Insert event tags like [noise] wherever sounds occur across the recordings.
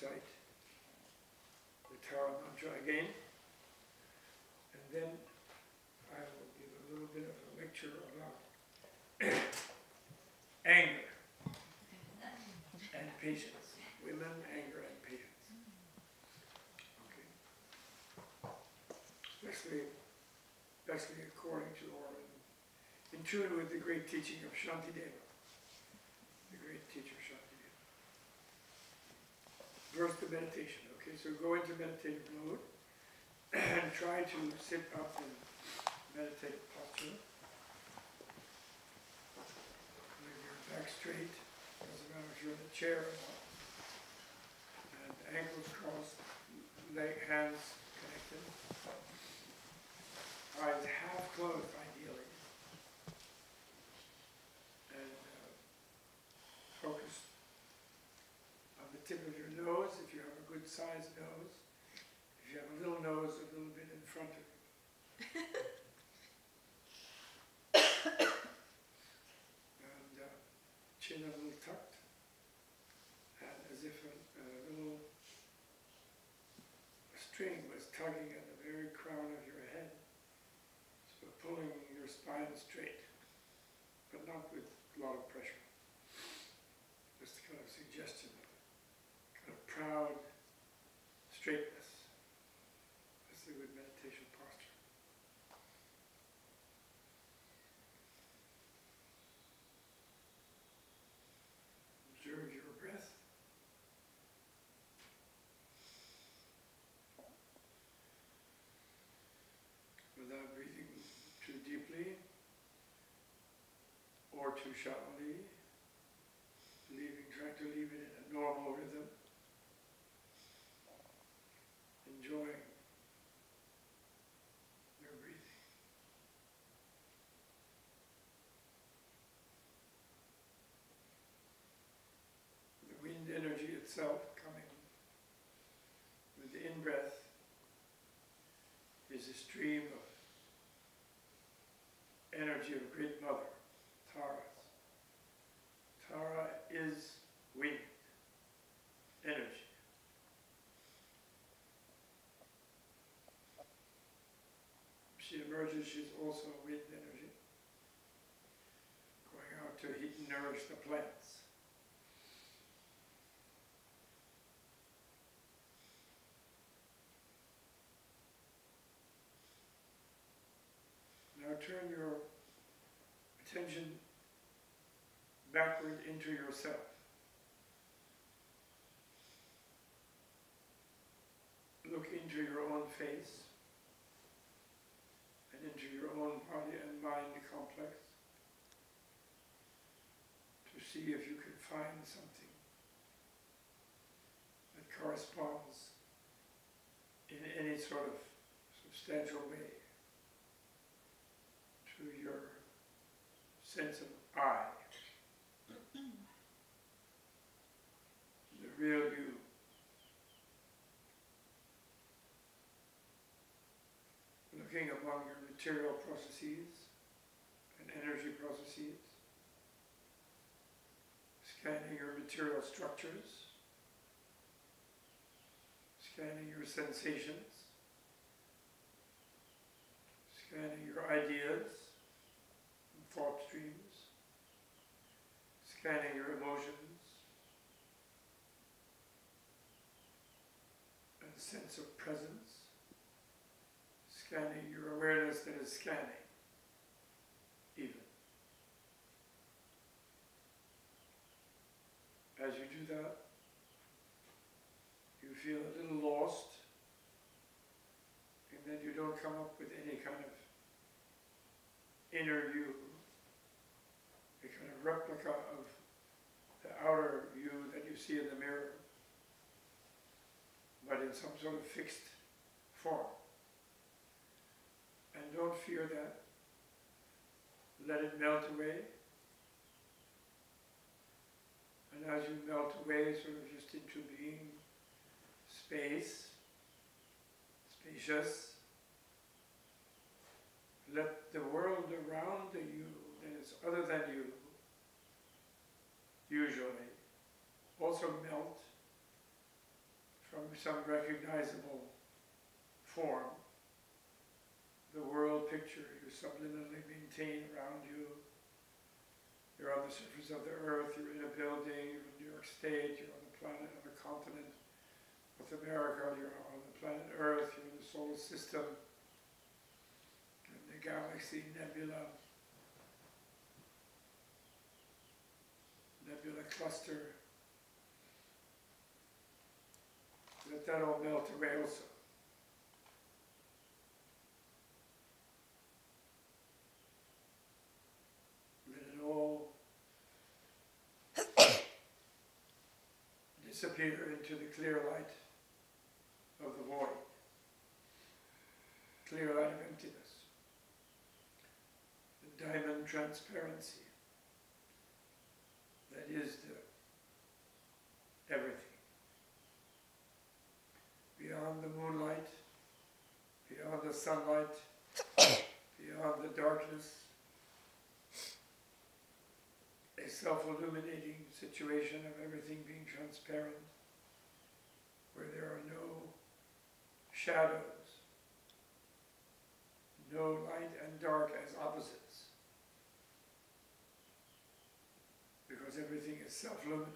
recite the Tara mantra again. And then I will give a little bit of a lecture about [coughs] anger and patience. We Women, anger, and patience. Okay. Especially, especially according to or in, in tune with the great teaching of Shantideva, the great teacher Shantideva. First, the meditation. Okay, so go into meditative mode [clears throat] and try to sit up in meditative posture. Your back straight, doesn't matter if you're in a chair or not. And ankles crossed, leg, hands connected. Eyes half closed ideally. And uh, focus on the tip of your nose, if you have a good sized nose. If you have a little nose, a little bit in front of you. [coughs] and uh, chin a little tucked, and as if a, a little string was tugging at the very crown of your head, so pulling your spine straight, but not with a lot of pressure. Just a kind of suggestion of kind of proud straightness. That's a good meditation posture. Observe your breath. Without breathing too deeply or too shallowly. Leaving, trying to leave it in a normal rhythm. Enjoying your breathing. The wind energy itself coming with the in-breath is a stream of of Great Mother, Taras. Tara is wind, energy. She emerges, she's also wind energy, going out to heat and nourish the plants. Now turn your attention backward into yourself. Look into your own face and into your own body and mind complex to see if you can find something that corresponds in any sort of substantial way to your sense of I. The real you. Looking among your material processes and energy processes, scanning your material structures, scanning your sensations, scanning your ideas thought streams, scanning your emotions and sense of presence, scanning your awareness that is scanning, even. As you do that, you feel a little lost, and then you don't come up with any kind of inner you, replica of the outer you that you see in the mirror, but in some sort of fixed form. And don't fear that. Let it melt away. And as you melt away, sort of just into being space, spacious, let the world around you that is other than you, usually, also melt from some recognizable form. The world picture you subliminally maintain around you. You're on the surface of the earth, you're in a building, you're in New York State, you're on the planet, on the continent, North America, you're on the planet Earth, you're in the solar system, in the galaxy nebula, nebula cluster. Let that all melt away also. Let it all [coughs] disappear into the clear light of the void, clear light of emptiness, the diamond transparency that is the everything. Beyond the moonlight, beyond the sunlight, [coughs] beyond the darkness, a self-illuminating situation of everything being transparent, where there are no shadows, no light and dark as opposites, because everything is self-luminous.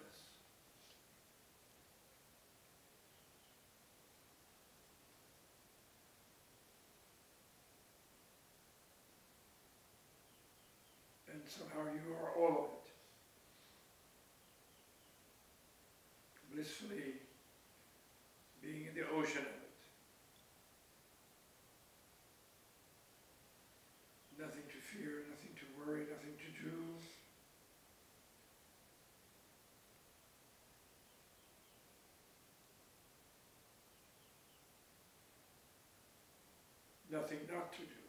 And somehow you are all of it. Blissfully being in the ocean of it. Nothing to fear, nothing to worry, nothing to do. Not to do.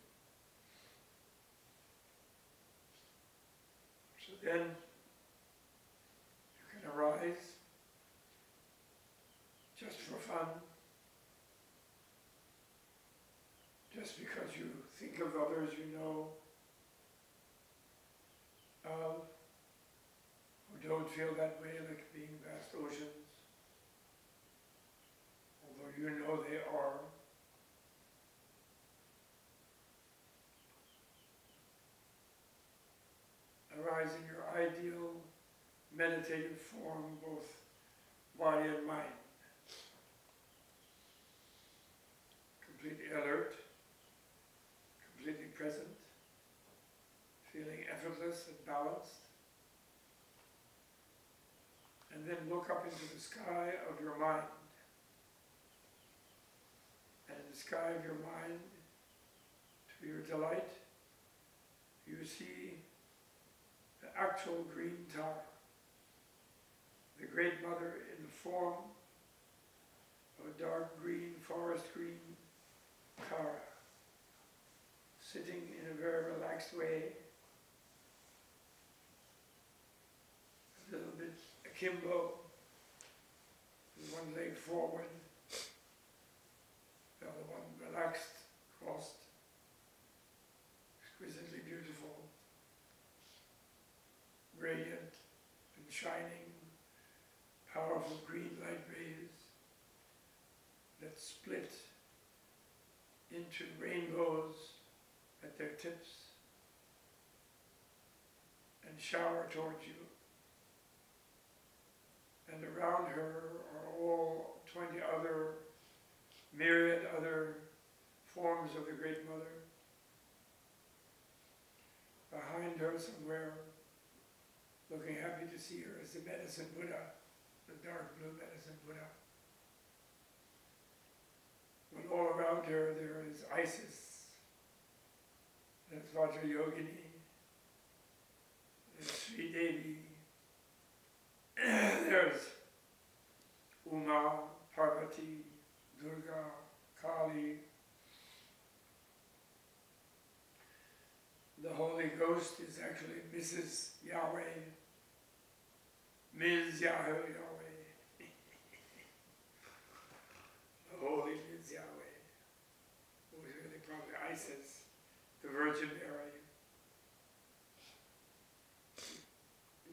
So then you can arise just for fun, just because you think of others you know of, who don't feel that way, like being vast oceans, although you know they are. In your ideal meditative form, both body and mind. completely alert, completely present, feeling effortless and balanced. And then look up into the sky of your mind. And in the sky of your mind, to your delight, you see actual green Tara, the Great Mother in the form of a dark green, forest green Tara, sitting in a very relaxed way, a little bit akimbo, with one leg forward, the other one relaxed, crossed, exquisitely beautiful, radiant and shining, powerful green light rays that split into rainbows at their tips and shower towards you. And around her are all 20 other, myriad other forms of the Great Mother. Behind her somewhere, looking happy to see her, is the medicine Buddha, the dark blue medicine Buddha. But all around her there is Isis, there's Vajrayogini, there's Sri there's Uma, Parvati, Durga, Kali. The Holy Ghost is actually Mrs. Yahweh, Ms. Yahweh, Yahweh. [laughs] the Holy Ms. Yahweh, who is really probably Isis, the Virgin Mary.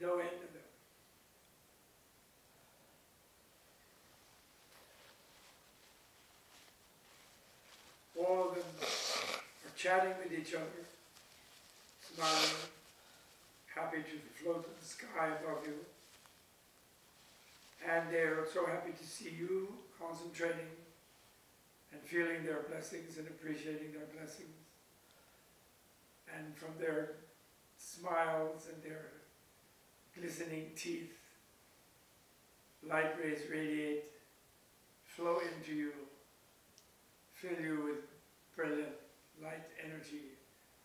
go into them. All of them are chatting with each other, smiling, happy to float in the sky above you. And they are so happy to see you concentrating and feeling their blessings and appreciating their blessings. And from their smiles and their glistening teeth, light rays radiate, flow into you, fill you with brilliant light energy,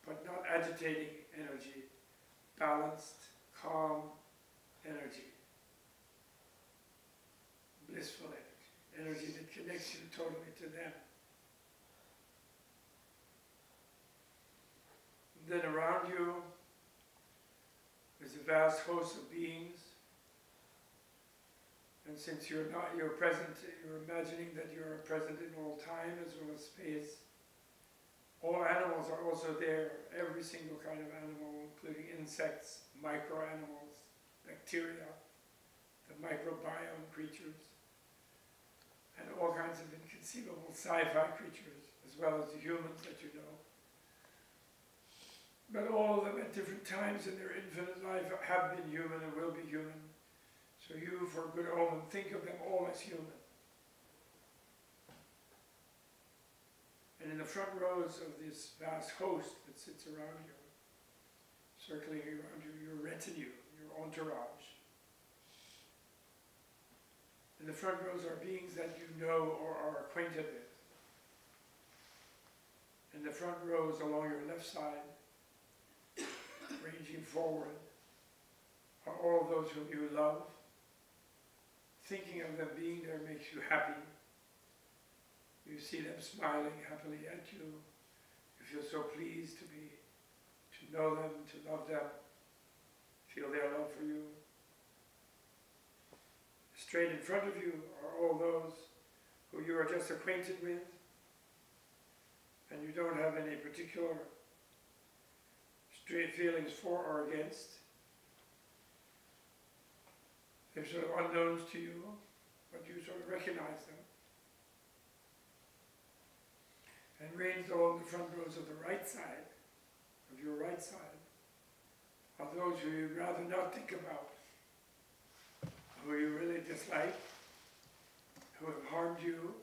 but not agitating energy, balanced, calm energy, blissful energy, energy that connects you totally to them. then around you vast host of beings. And since you're not, you're present, you're imagining that you're present in all time as well as space. All animals are also there, every single kind of animal, including insects, microanimals, bacteria, the microbiome creatures, and all kinds of inconceivable sci-fi creatures, as well as the humans that you know. But all of them at different times in their infinite life have been human and will be human. So you, for good omen, think of them all as human. And in the front rows of this vast host that sits around you, circling around you, your retinue, your entourage. In the front rows are beings that you know or are acquainted with. In the front rows along your left side, ranging forward, are all those whom you love. Thinking of them being there makes you happy. You see them smiling happily at you. You feel so pleased to be, to know them, to love them, feel their love for you. Straight in front of you are all those who you are just acquainted with, and you don't have any particular feelings for or against. They're sort of unknowns to you, but you sort of recognize them. and ranged along the front rows of the right side, of your right side, are those who you'd rather not think about, who you really dislike, who have harmed you,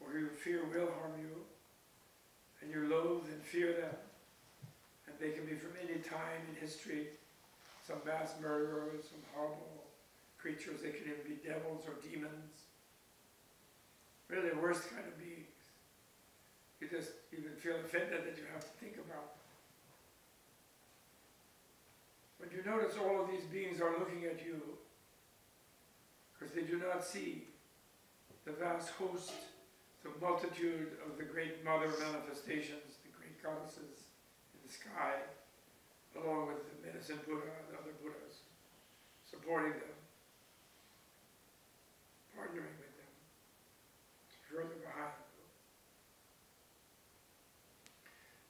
or who you fear will harm you, and you loathe and fear them. They can be from any time in history, some mass murderers, some horrible creatures, they can even be devils or demons. Really the worst kind of beings. You just even feel offended that you have to think about. When you notice all of these beings are looking at you, because they do not see the vast host, the multitude of the great mother manifestations, the great goddesses the sky, along with the medicine Buddha and other Buddhas, supporting them, partnering with them, further behind.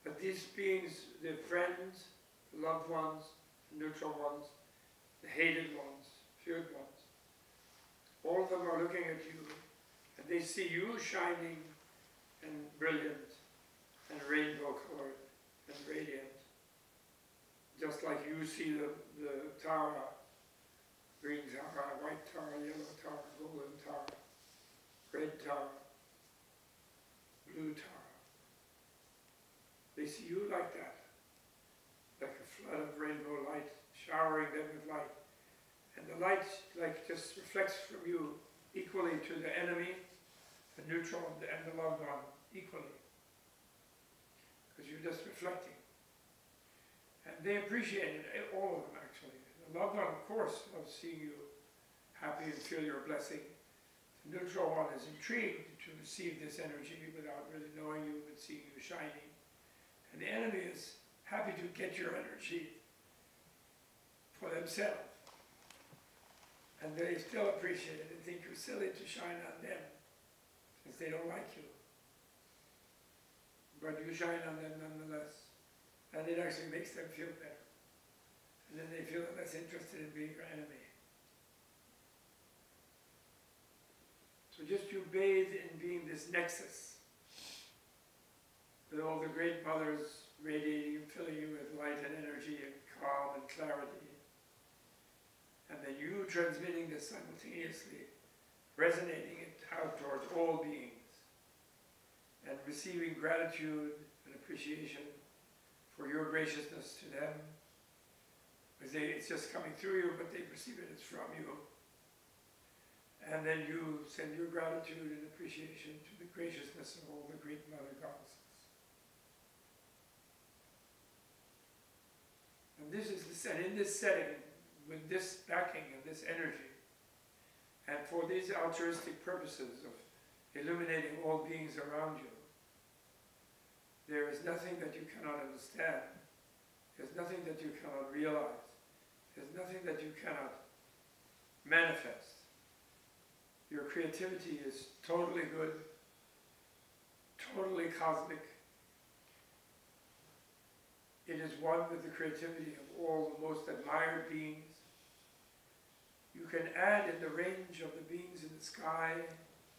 But these beings, the friends, the loved ones, the neutral ones, the hated ones, feared ones, all of them are looking at you and they see you shining and brilliant and rainbow colored and radiant. Just like you see the, the Tara, green Tara, white Tara, yellow Tara, golden Tara, red Tara, blue Tara. They see you like that, like a flood of rainbow light, showering them with light. And the light like just reflects from you equally to the enemy, the neutral, and the, loved one, equally. Because you're just reflecting. And they appreciate it, eh, all of them actually. The loved one, of course, loves seeing you happy and feel your blessing. The neutral one is intrigued to receive this energy without really knowing you, but seeing you shining. And the enemy is happy to get your energy for themselves. And they still appreciate it and think you're silly to shine on them since they don't like you. But you shine on them nonetheless. And it actually makes them feel better. And then they feel less interested in being your enemy. So just you bathe in being this nexus with all the great mothers radiating, filling you with light and energy and calm and clarity. And then you transmitting this simultaneously, resonating it out towards all beings, and receiving gratitude and appreciation for your graciousness to them. Because they, it's just coming through you, but they perceive it as from you. And then you send your gratitude and appreciation to the graciousness of all the great Mother Goddesses. And this is the, and in this setting, with this backing and this energy, and for these altruistic purposes of illuminating all beings around you, there is nothing that you cannot understand. There's nothing that you cannot realize. There's nothing that you cannot manifest. Your creativity is totally good, totally cosmic. It is one with the creativity of all the most admired beings. You can add in the range of the beings in the sky,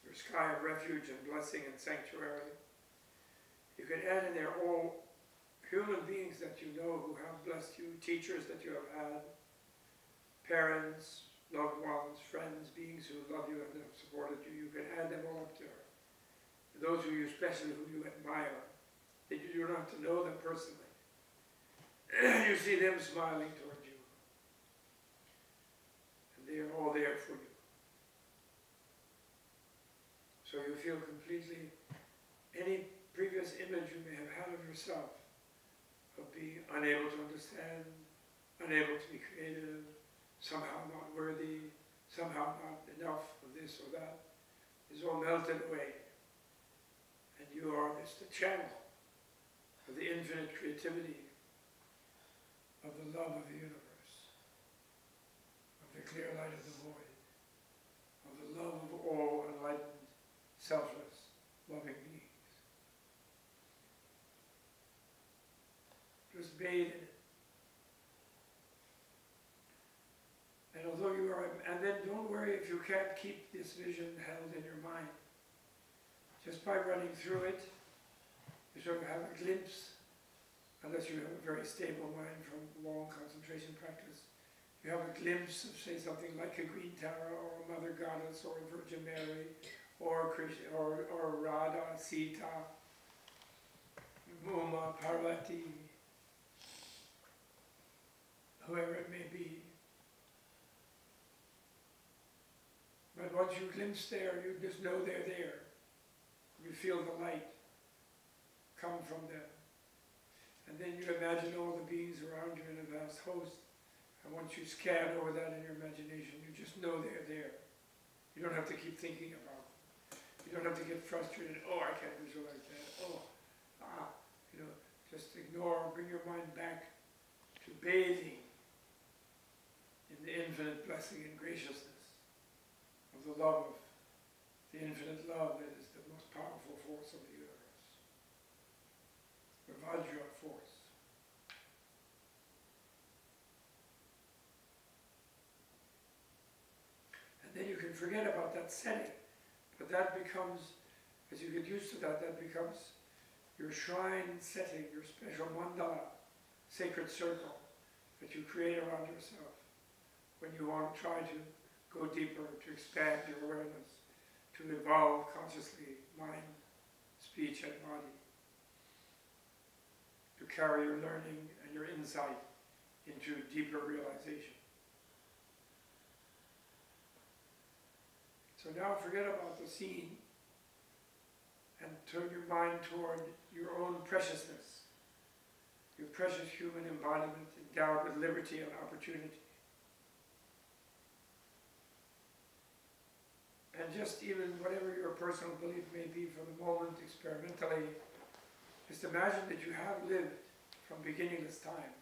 your sky of refuge and blessing and sanctuary. You can add in there all human beings that you know who have blessed you, teachers that you have had, parents, loved ones, friends, beings who love you and have supported you. You can add them all up there. Those who you especially who you admire, that you don't have to know them personally. [clears throat] you see them smiling toward you. And they are all there for you. So you feel completely any previous image you may have had of yourself, of being unable to understand, unable to be creative, somehow not worthy, somehow not enough of this or that, is all melted away. And you are just a channel of the infinite creativity, of the love of the universe, of the clear light of the void, of the love of all enlightened, selfless, loving beings. Just bathe in it. And although you are, and then don't worry if you can't keep this vision held in your mind. Just by running through it, you sort of have a glimpse, unless you have a very stable mind from long concentration practice. You have a glimpse of, say, something like a Green Tara or a Mother Goddess or Virgin Mary or Krishna, or, or Radha, Sita, Uma, Parvati, whoever it may be. But once you glimpse there, you just know they're there. You feel the light come from them. And then you imagine all the beings around you in a vast host. And once you scan over that in your imagination, you just know they're there. You don't have to keep thinking about them. You don't have to get frustrated. Oh, I can't visualize that. Oh, ah, you know, just ignore, bring your mind back to bathing in the infinite blessing and graciousness of the love of the infinite love that is the most powerful force of the universe. The Vajra force. And then you can forget about that setting. But that becomes, as you get used to that, that becomes your shrine setting, your special mandala, sacred circle that you create around yourself when you want to try to go deeper, to expand your awareness, to evolve consciously mind, speech, and body, to carry your learning and your insight into deeper realization. So now forget about the scene and turn your mind toward your own preciousness, your precious human embodiment endowed with liberty and opportunity. And just even whatever your personal belief may be for the moment, experimentally, just imagine that you have lived from beginningless time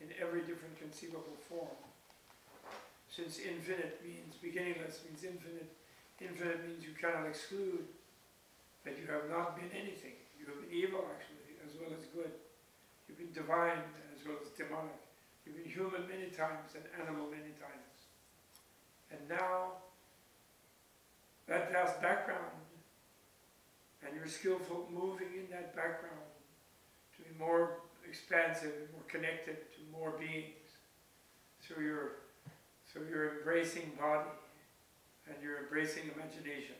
in every different conceivable form. Since infinite means beginningless, means infinite, infinite means you cannot exclude that you have not been anything. You have been evil, actually, as well as good. You've been divine as well as demonic. You've been human many times and animal many times. And now, that vast background, and you're skillful moving in that background to be more expansive and more connected to more beings through your through your embracing body and your embracing imagination,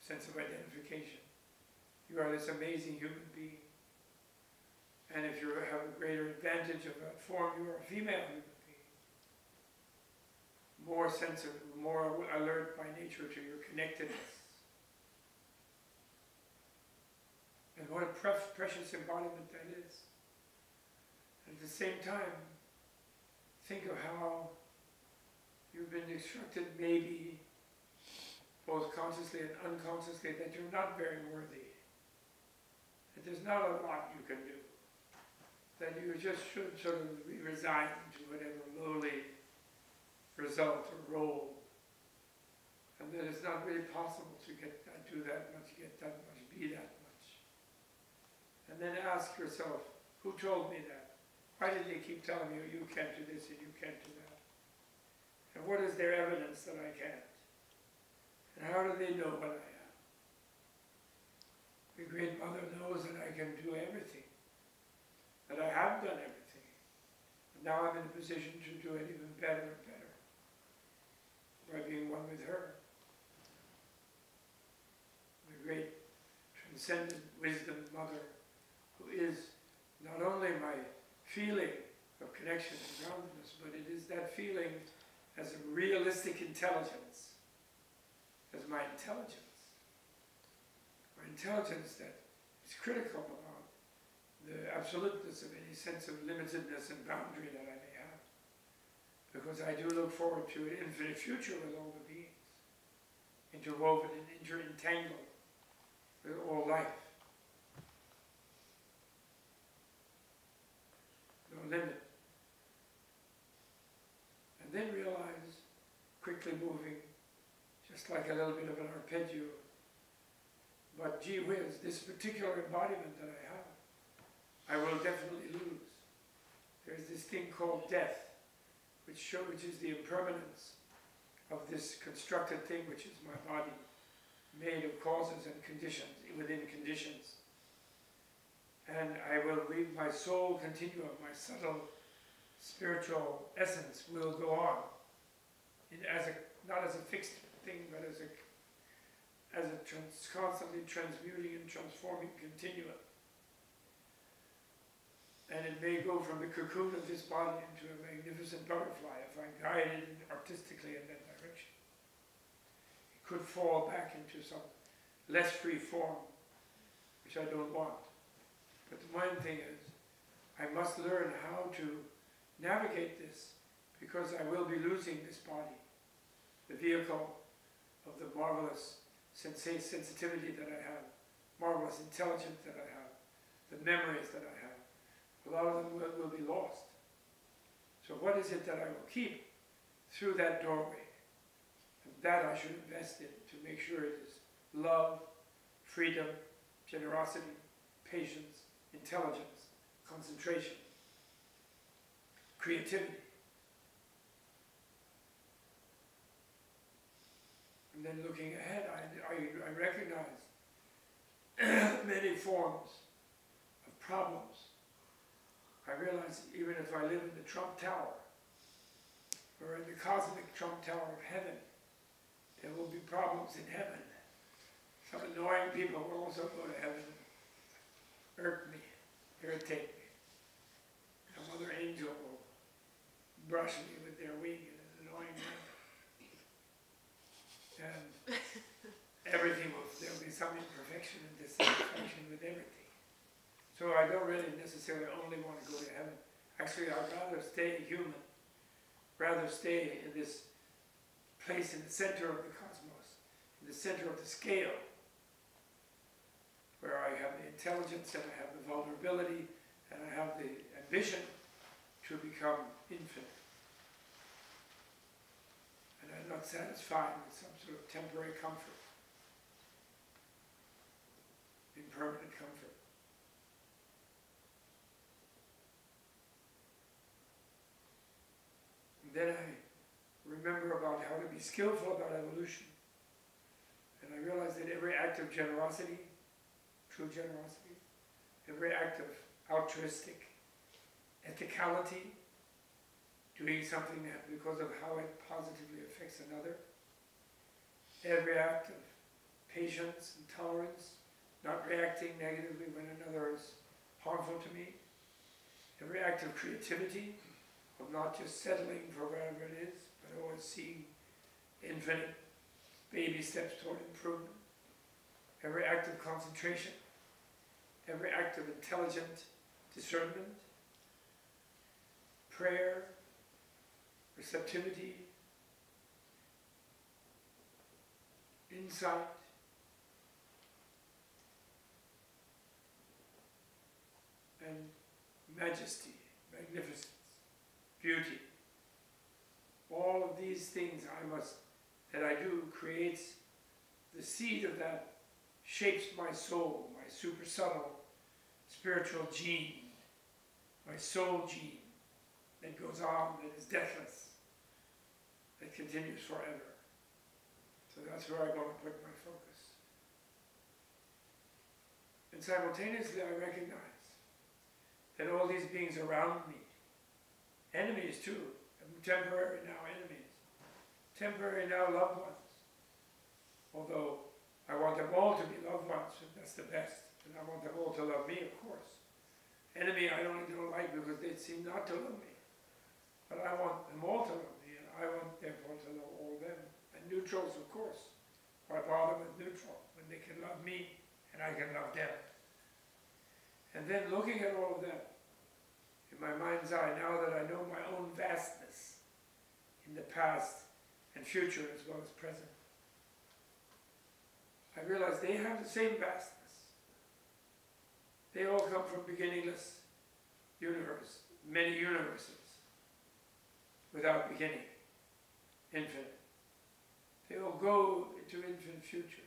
sense of identification. You are this amazing human being. And if you have a greater advantage of that form, you are a female human. More sensitive, more alert by nature to your connectedness. And what a pre- precious embodiment that is. At the same time, think of how you've been instructed, maybe both consciously and unconsciously, that you're not very worthy. That there's not a lot you can do. That you just should sort of be resigned to whatever lowly result or role. And that it's not really possible to get uh, do that much, get that much, be that much. And then ask yourself, who told me that? Why did they keep telling you you can't do this and you can't do that? And what is their evidence that I can't? And how do they know what I am? The Great Mother knows that I can do everything, that I have done everything. And now I'm in a position to do it even better and better by being one with her. The great transcendent wisdom mother who is not only my feeling of connection and groundedness, but it is that feeling as a realistic intelligence, as my intelligence. My intelligence that is critical about the absoluteness of any sense of limitedness and boundary that I may have. Because I do look forward to an infinite future with all the beings, interwoven and interentangled with all life. No limit. And then realize, quickly moving, just like a little bit of an arpeggio, but gee whiz, this particular embodiment that I have, I will definitely lose. There's this thing called death, which, show, which is the impermanence of this constructed thing, which is my body, made of causes and conditions, within conditions. And I will leave my soul continuum, my subtle spiritual essence will go on, in, as a, not as a fixed thing, but as a as a trans, constantly transmuting and transforming continuum. And it may go from the cocoon of this body into a magnificent butterfly if I guide it artistically in that direction. It could fall back into some less free form, which I don't want. But the main thing is, I must learn how to navigate this because I will be losing this body, the vehicle of the marvelous sensitivity that I have, marvelous intelligence that I have, the memories that I have. A lot of them will, will be lost. So what is it that I will keep through that doorway? And that I should invest in to make sure it is love, freedom, generosity, patience, intelligence, concentration, creativity. And then looking ahead, I, I, I recognize [clears throat] many forms of problems. I realize even if I live in the Trump Tower, or in the cosmic Trump Tower of heaven, there will be problems in heaven. Some annoying people will also go to heaven, irk me, irritate me. Some other angel will brush me with their wing in an annoying manner and everything will, there'll be some imperfection and dissatisfaction with everything. So I don't really necessarily only want to go to heaven. Actually, I'd rather stay human, rather stay in this place in the center of the cosmos, in the center of the scale, where I have the intelligence and I have the vulnerability and I have the ambition to become infinite. And I'm not satisfied with some sort of temporary comfort, impermanent comfort. Then I remember about how to be skillful about evolution. And I realized that every act of generosity, true generosity, every act of altruistic ethicality, doing something that because of how it positively affects another. Every act of patience and tolerance, not reacting negatively when another is harmful to me. Every act of creativity, of not just settling for whatever it is, but always seeing infinite baby steps toward improvement. Every act of concentration, every act of intelligent discernment, prayer, receptivity, insight, and majesty, magnificence, beauty. All of these things I must, that I do, creates the seed of that, shapes my soul, my super subtle spiritual gene, my soul gene that goes on, that is deathless, that continues forever. So that's where I want to put my focus. And simultaneously I recognize that all these beings around me, enemies too, temporary now enemies, temporary now loved ones, although I want them all to be loved ones, that's the best, and I want them all to love me, of course. Enemy I don't, don't like because they seem not to love me. But I want them all to love me, and I want therefore to love all of them. And neutrals, of course. Why bother with neutral when they can love me and I can love them? And then looking at all of them my mind's eye, now that I know my own vastness in the past and future as well as present, I realize they have the same vastness. They all come from beginningless universe, many universes without beginning, infinite. They all go into infinite future.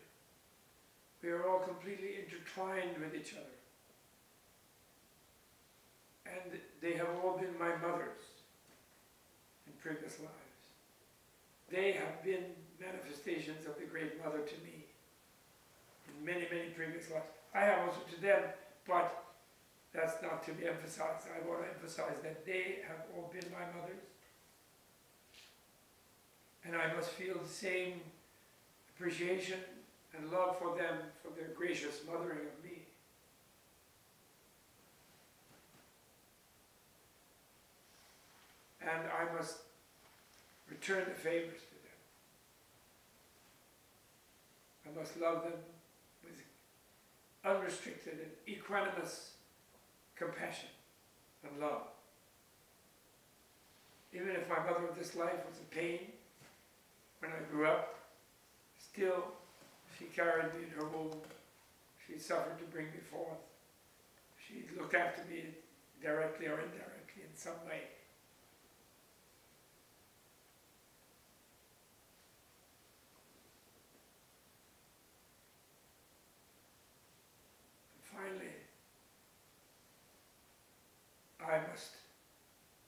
We are all completely intertwined with each other. And they have all been my mothers in previous lives. They have been manifestations of the Great Mother to me in many, many previous lives. I have also to them, but that's not to be emphasized. I want to emphasize that they have all been my mothers and I must feel the same appreciation and love for them for their gracious mothering of me. And I must return the favors to them. I must love them with unrestricted and equanimous compassion and love. Even if my mother of this life was a pain, when I grew up, still she carried me in her womb. She suffered to bring me forth. She looked after me directly or indirectly in some way. And finally, I must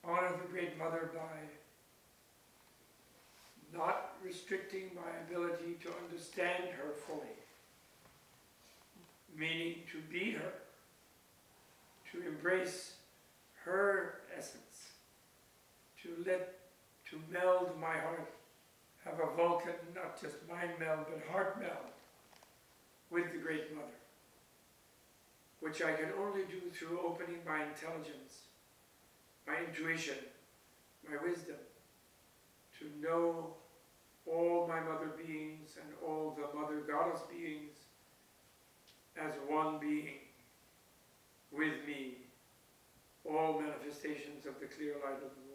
honor the Great Mother by not restricting my ability to understand her fully, meaning to be her, to embrace her essence, to let, to meld my heart, have a Vulcan, not just mind meld, but heart meld with the Great Mother, which I can only do through opening my intelligence, my intuition, my wisdom, to know all my mother beings and all the mother goddess beings as one being with me, all manifestations of the clear light of the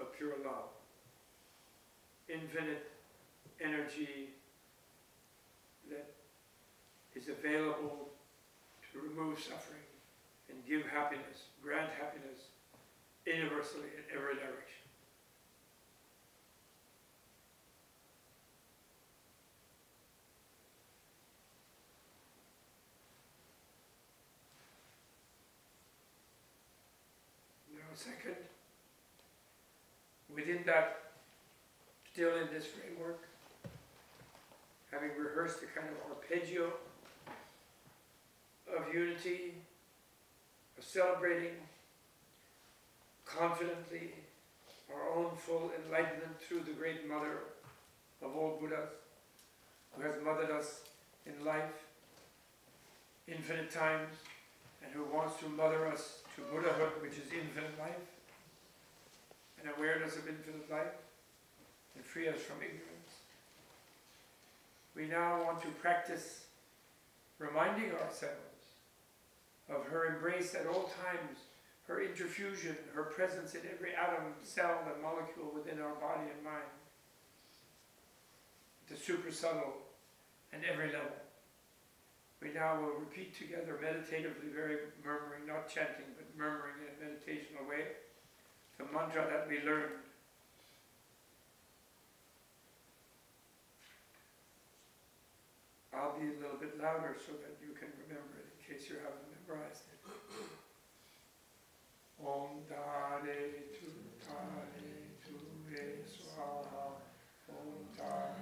void, of pure love, infinite energy that is available to remove suffering and give happiness, grant happiness universally in every direction. Now second. Within that, still in this framework, having rehearsed a kind of arpeggio of unity celebrating confidently our own full enlightenment through the great mother of all Buddhas, who has mothered us in life, infinite times, and who wants to mother us to Buddhahood, which is infinite life, and awareness of infinite life, and free us from ignorance. We now want to practice reminding ourselves of her embrace at all times, her interfusion, her presence in every atom, cell, and molecule within our body and mind, the super subtle and every level. We now will repeat together meditatively, very murmuring, not chanting, but murmuring in a meditational way, the mantra that we learned. I'll be a little bit louder so that you can remember it in case you haven't [clears throat] Om Tare Tu Tare Tu Swaha. Om Tare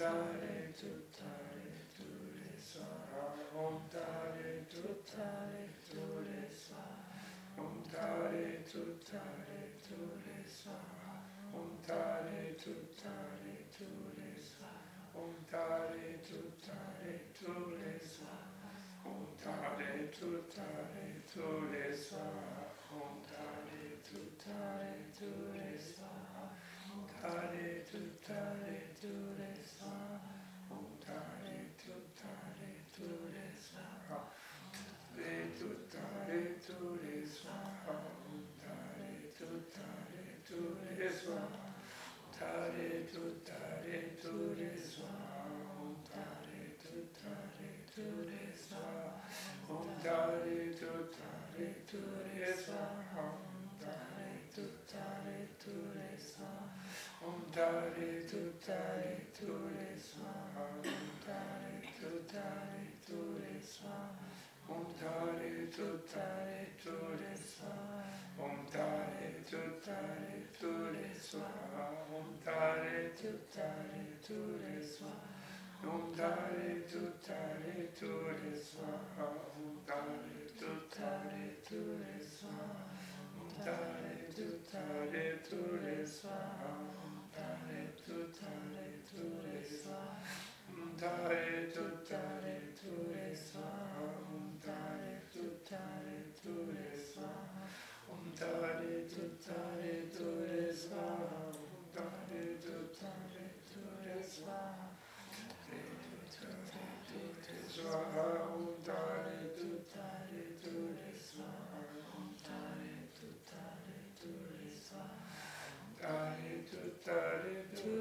Omdare tutare ture swaha. Omdare tutare ture swaha. Omdare tutare ture swaha. Omdare tutare ture swaha. Omdare tutare ture swaha. Omdare tutare ture swaha. Omdare tutare ture swaha. Tare Tu Tare Tu Re Swaha Om Tare Tu Tare Tu Re Swaha Om Tare Tu Tare Tu Re Swaha Tare Tu Tare Tu Re Om Tare Tu Tare Tu Re Om Tare Tu Tare Tu Re Swaha Om Tare Tu Tare Tu Re Swaha Untare tutare ture swaha, untare tutare ture swaha, untare tutare ture swaha, untare tutare ture swaha, untare tutare ture swaha. Om Tare Tu Tare Tu Re Swaha Om Tare Tu Tare Tu Re Swaha Tare Tu Tare Tu Re Swaha Om Tare Tu Tare Tu Re Om Tare Tu Tare Tu Re Om Tare Tu Tare Tu Re Om Tare Tu Tare Tu Re Om Tare Tu Tare Tu Re Om Tare Tu Tare Tu Re Tare Tu Tare Tu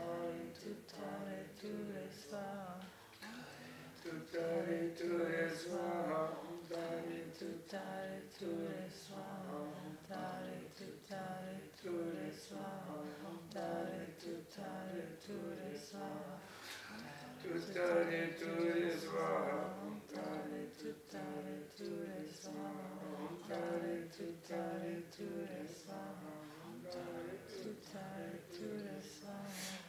Tare Tu Tare Tu Tare Tu Re Swaha Tu Tare Tu Re Swaha Om Tare Tu Tare Tu Re Swaha Tu Tare Tu Tare Tu Tare Tu Re Swaha Om Tare Tu Tare Tu Re Swaha Tu Tare Tu Re Swaha Om Tare Tu Tare Tu Re Swaha Om Tare Tu Tare Tu Re Swaha Tare Tu Tare Tu Re Swaha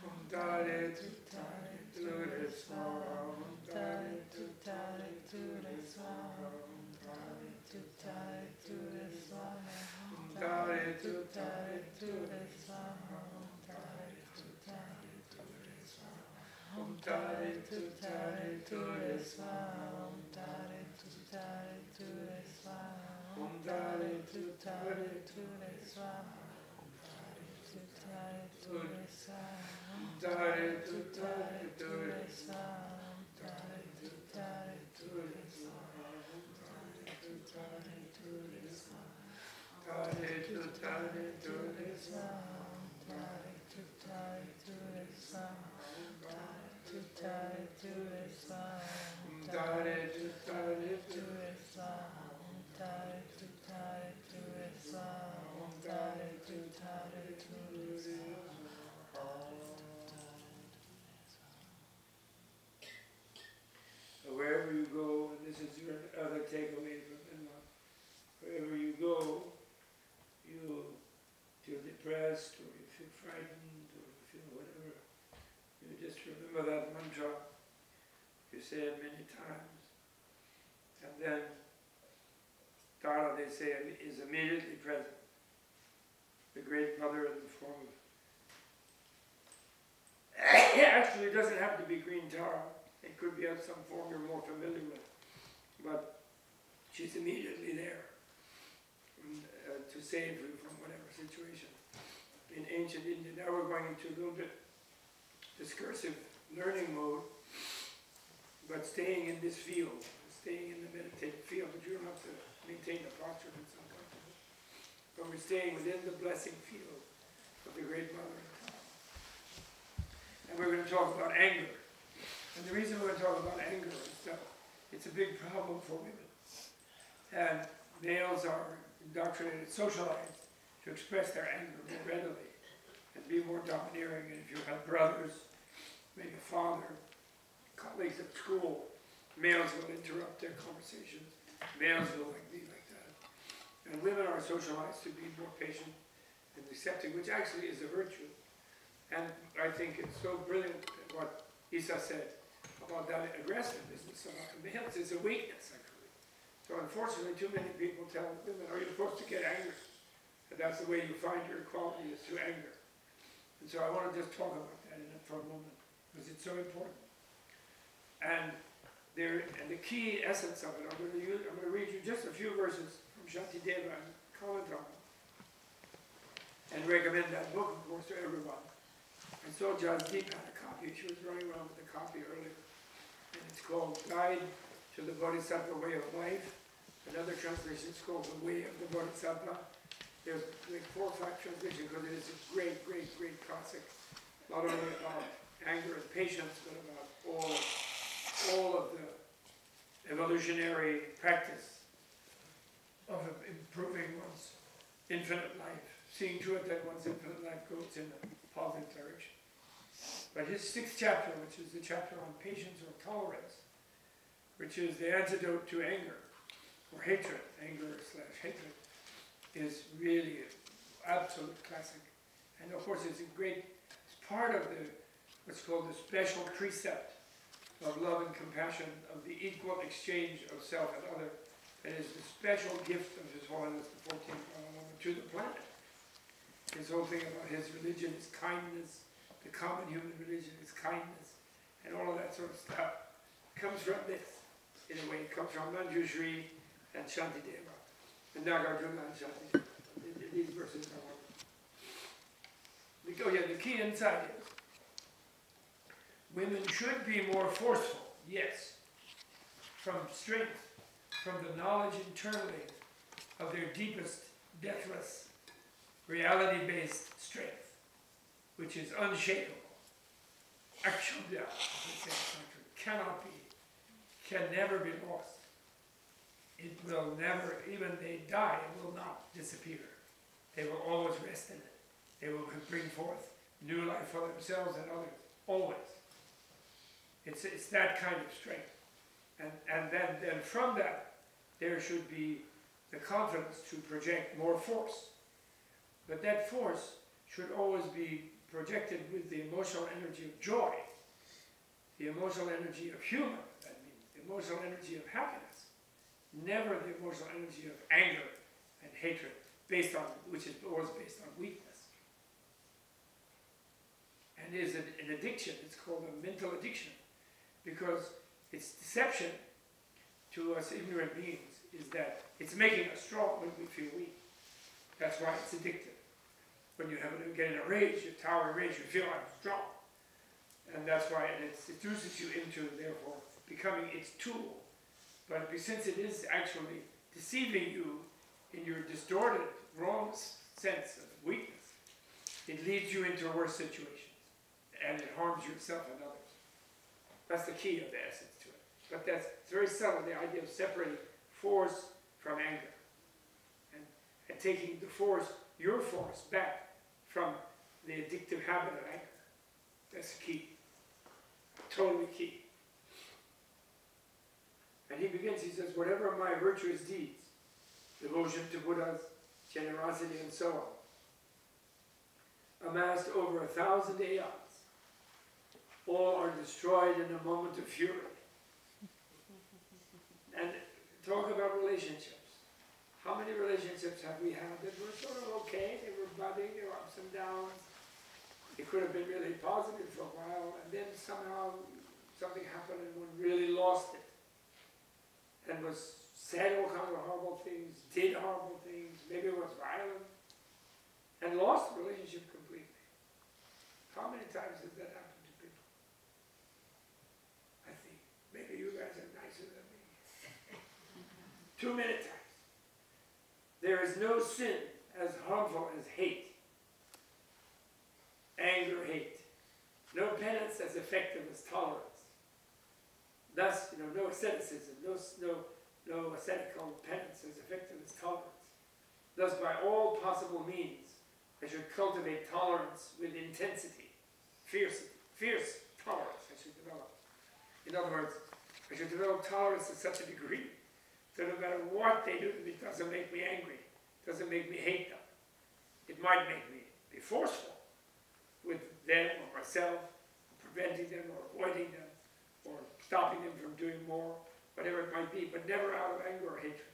Om Tare Tu Tare Tu Re Swaha Om Tare Tu Tare Tu Re Om Tare Tu Tare Tu Wherever you go, and this is your other takeaway from Denmark, wherever you go, you feel depressed, or you feel frightened, or you feel whatever, you just remember that mantra. You say it many times. And then Tara, they say, is immediately present. The Great Mother in the form of. [coughs] Actually, it doesn't have to be green Tara. It could be of some form you're more familiar with. But she's immediately there mm, uh, to save you from whatever situation. In ancient India, now we're going into a little bit discursive learning mode, but staying in this field, staying in the meditative field, but you don't have to maintain the posture. But we're staying within the blessing field of the Great Mother. And we're going to talk about anger. And the reason we're going to talk about anger is that it's a big problem for women. And males are indoctrinated, socialized to express their anger more readily and be more domineering. And if you have brothers, maybe a father, colleagues at school, males will interrupt their conversations. Males will like that. And women are socialized to be more patient and accepting, which actually is a virtue. And I think it's so brilliant what Isa said about that aggressiveness about the males is a weakness, actually. So unfortunately, too many people tell women, are you supposed to get angry? And that's the way you find your equality is through anger. And so I want to just talk about that in it for a moment, because it's so important. And there, and the key essence of it, I'm going to use, I'm going to read you just a few verses from Shantideva and comment. And recommend that book, of course, to everyone. And so Jasdeep had a copy, she was running around with a copy earlier. And it's called Guide to the Bodhisattva Way of Life. Another translation is called The Way of the Bodhisattva. There's like four or five translations because it is a great, great, great classic. Not only about anger and patience, but about all, all of the evolutionary practice of improving one's infinite life, seeing to it that one's infinite life goes in a positive direction. But his sixth chapter, which is the chapter on patience or tolerance, which is the antidote to anger or hatred, anger slash hatred, is really an absolute classic. And of course, it's a great, it's part of the what's called the special precept of love and compassion, of the equal exchange of self and other. That is the special gift of His Holiness the 14th Dalai Lama to the planet. His whole thing about his religion is kindness, the common human religion is kindness, and all of that sort of stuff comes from this, in a way. It comes from Manjushri and Shantideva, and Nagarjuna and Shantideva. These verses are wonderful. Oh yeah, the key insight is women should be more forceful, yes, from strength, from the knowledge internally of their deepest, deathless, reality-based strength, which is unshakable. Akshobhya, cannot be, can never be lost. It will never, even they die, it will not disappear. They will always rest in it. They will bring forth new life for themselves and others, always. It's, it's that kind of strength. And, and then, then from that, there should be the confidence to project more force. But that force should always be projected with the emotional energy of joy, the emotional energy of humor, that means, the emotional energy of happiness, never the emotional energy of anger and hatred, based on which is always based on weakness. And is an, an addiction, it's called a mental addiction, because it's deception to us ignorant beings is that it's making us strong when we feel weak. That's why it's addictive. When you have a, get in a rage, you tower rage, you feel I'm strong. And that's why it seduces you into, therefore, becoming its tool. But since it is actually deceiving you in your distorted, wrong sense of weakness, it leads you into worse situations. And it harms yourself and others. That's the key of the essence to it. But that's very subtle, the idea of separating force from anger. And, and taking the force, your force, back from the addictive habit of anger. That's key. Totally key. And he begins, he says, whatever my virtuous deeds, devotion to Buddhas, generosity, and so on, amassed over a thousand aeons, all are destroyed in a moment of fury. Talk about relationships. How many relationships have we had that were sort of okay, they were budding, there were ups and downs. It could have been really positive for a while, and then somehow something happened and one really lost it. And was said all kinds of horrible things, did horrible things, maybe it was violent, and lost the relationship completely. How many times has that happened? Too many times. There is no sin as harmful as hate, anger, hate. No penance as effective as tolerance. Thus, you know, no asceticism, no, no, no ascetical penance as effective as tolerance. Thus, by all possible means, I should cultivate tolerance with intensity, fierce, fierce tolerance I should develop. In other words, I should develop tolerance to such a degree so no matter what they do to me, it doesn't make me angry, It doesn't make me hate them. It might make me be forceful with them or myself, preventing them or avoiding them, or stopping them from doing more, whatever it might be, but never out of anger or hatred,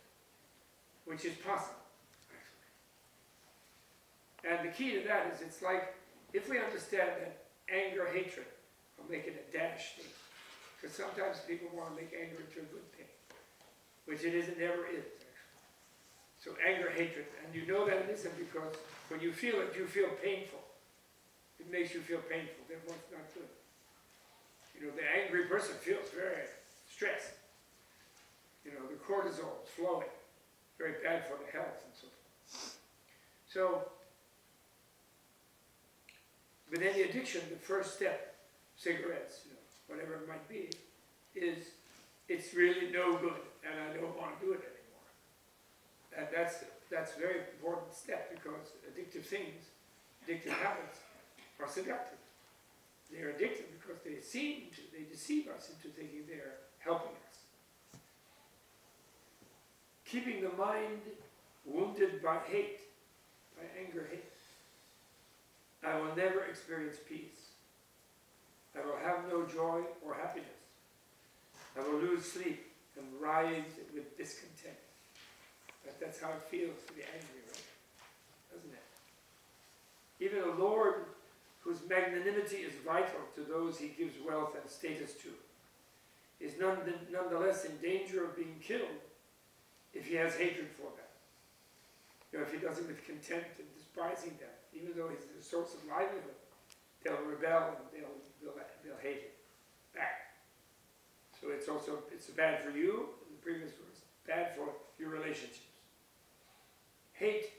which is possible. And the key to that is it's like, if we understand that anger, hatred, I'll make it a dash thing, because sometimes people want to make anger into a good thing which it is, it never is. Actually. So anger, hatred, and you know that it isn't because when you feel it, you feel painful. It makes you feel painful, it's not good. You know, the angry person feels very stressed. You know, the cortisol is flowing, very bad for the health and so forth. So, with any addiction, the first step, cigarettes, you know, whatever it might be, is it's really no good and I don't want to do it anymore. And that's, that's a very important step because addictive things, addictive habits are seductive. They're addictive because they seem to, they deceive us into thinking they're helping us. Keeping the mind wounded by hate, by anger, hate. I will never experience peace. I will have no joy or happiness. I will lose sleep and writhe with discontent. But that's how it feels to be angry, right? Doesn't it? Even a Lord whose magnanimity is vital to those he gives wealth and status to is none, nonetheless in danger of being killed if he has hatred for them. You know, if he does it with contempt and despising them, even though he's a source of livelihood, they'll rebel and they'll, they'll, they'll hate it. It's also, it's bad for you, the previous verse, bad for your relationships. Hate,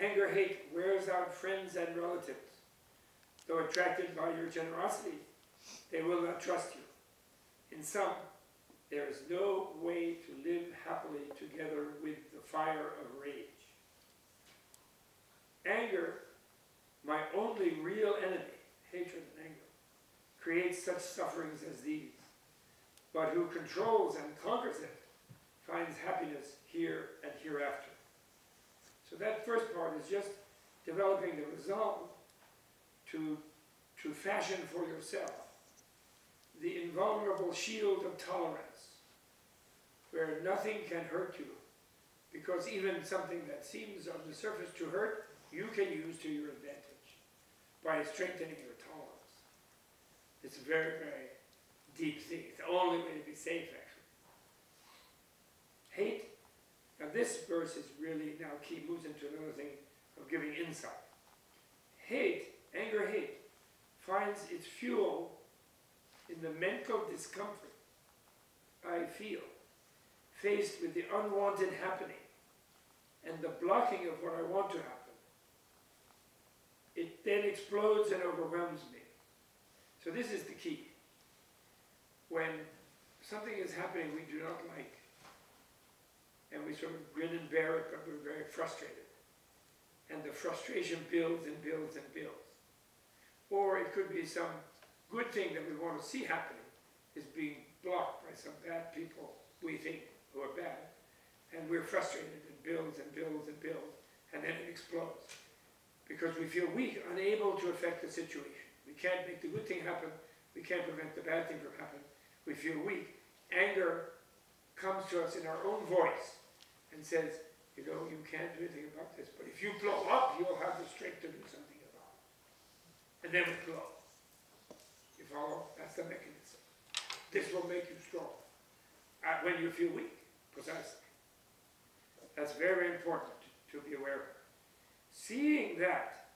anger, hate wears out friends and relatives. Though attracted by your generosity, they will not trust you. In sum, there is no way to live happily together with the fire of rage. Anger, my only real enemy, hatred and anger, creates such sufferings as these but who controls and conquers it finds happiness here and hereafter. So that first part is just developing the resolve to, to fashion for yourself the invulnerable shield of tolerance, where nothing can hurt you, because even something that seems on the surface to hurt, you can use to your advantage by strengthening your tolerance. It's very, very deep sea. It's the only way to be safe, actually. Hate, now this verse is really now key, moves into another thing of giving insight. Hate, anger, hate, finds its fuel in the mental discomfort I feel faced with the unwanted happening and the blocking of what I want to happen. It then explodes and overwhelms me. So this is the key. When something is happening we do not like, and we sort of grin and bear it, but we're very frustrated. And the frustration builds and builds and builds. Or it could be some good thing that we want to see happening is being blocked by some bad people we think who are bad. And we're frustrated and builds and builds and builds, and then it explodes. Because we feel weak, unable to affect the situation. We can't make the good thing happen, we can't prevent the bad thing from happening. We feel weak. Anger comes to us in our own voice and says, you know, you can't do anything about this, but if you blow up, you'll have the strength to do something about it. And then we blow. You follow? That's the mechanism. This will make you strong. Uh, when you feel weak, precisely. That's very important to be aware of. Seeing that,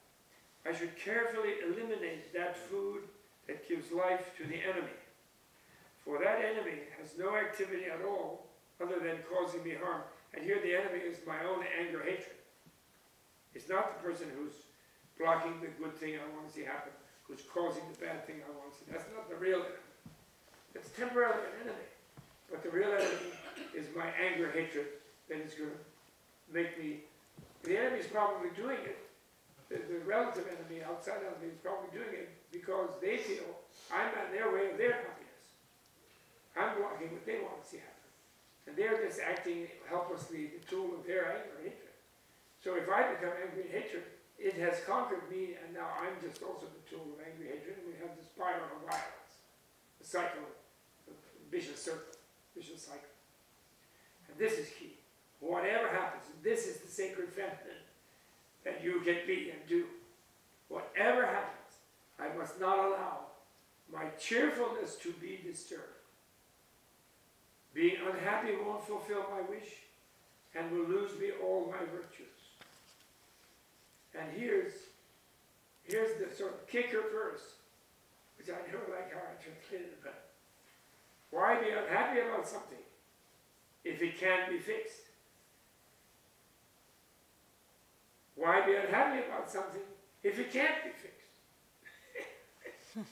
I should carefully eliminate that food that gives life to the enemy. For that enemy has no activity at all other than causing me harm. And here the enemy is my own anger, hatred. It's not the person who's blocking the good thing I want to see happen, who's causing the bad thing I want to see. That's not the real enemy. It's temporarily an enemy. But the real enemy is my anger, hatred, that is going to make me. The enemy is probably doing it. The, the relative enemy, outside enemy, is probably doing it because they feel I'm on their way of their happiness. I'm what they want to see happen. And they're just acting helplessly the tool of their anger and hatred. So if I become angry and hatred, it has conquered me, and now I'm just also the tool of angry hatred, and we have this spiral of violence, a cycle, a vicious circle, vicious cycle. And this is key. Whatever happens, this is the sacred feminine that you can be and do. Whatever happens, I must not allow my cheerfulness to be disturbed. Being unhappy won't fulfill my wish and will lose me all my virtues. And here's, here's the sort of kicker verse, which I never like how I translated it, but why be unhappy about something if it can't be fixed? Why be unhappy about something if it can't be fixed? [laughs]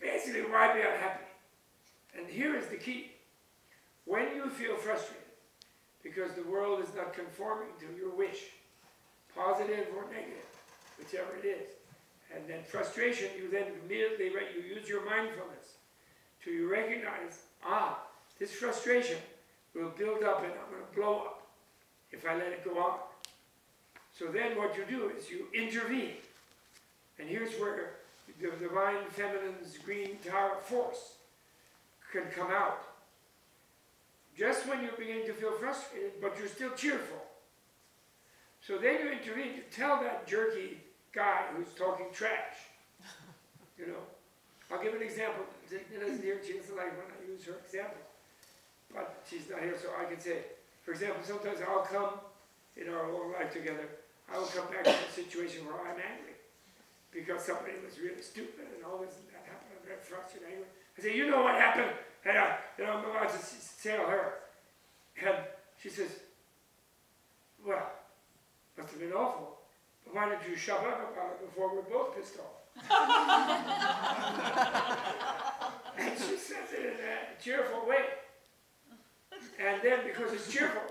Basically, why be unhappy? And here is the key. When you feel frustrated because the world is not conforming to your wish, positive or negative, whichever it is, and then frustration, you then immediately you use your mindfulness to recognize, ah, this frustration will build up and I'm going to blow up if I let it go on. So then what you do is you intervene. And here's where the divine feminine's green Tara force can come out. Just when you're beginning to feel frustrated, but you're still cheerful. So then you intervene, you tell that jerky guy who's talking trash, you know. I'll give an example. Nina isn't here, she doesn't like when I use her example. But she's not here, so I can say, for example, sometimes I'll come in our whole life together, I will come back to a situation where I'm angry because somebody was really stupid and all this and that happened. I'm very frustrated, angry. I said, you know what happened? And I, you know, I'm about to tell her. And she says, well, must have been awful. But why did not you shut up about it before we're both pissed off? [laughs] and she says it in a cheerful way. And then because it's cheerful,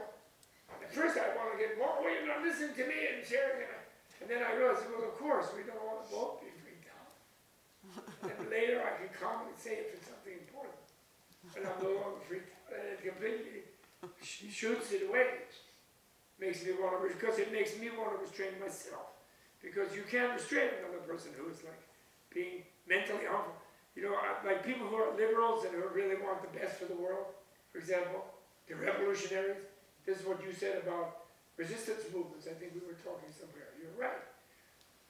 at first I want to get more, well, you're not listening to me and sharing it. And then I realized, well, of course, we don't want to both be freaked out. And later I can calmly say if it's something important. And I'm no longer freaked out. And it completely shoots it away. Makes me want to, because it makes me want to restrain myself. Because you can't restrain another person who is like being mentally harmful. You know, like people who are liberals and who really want the best for the world, for example, the revolutionaries. This is what you said about resistance movements. I think we were talking somewhere. You're right.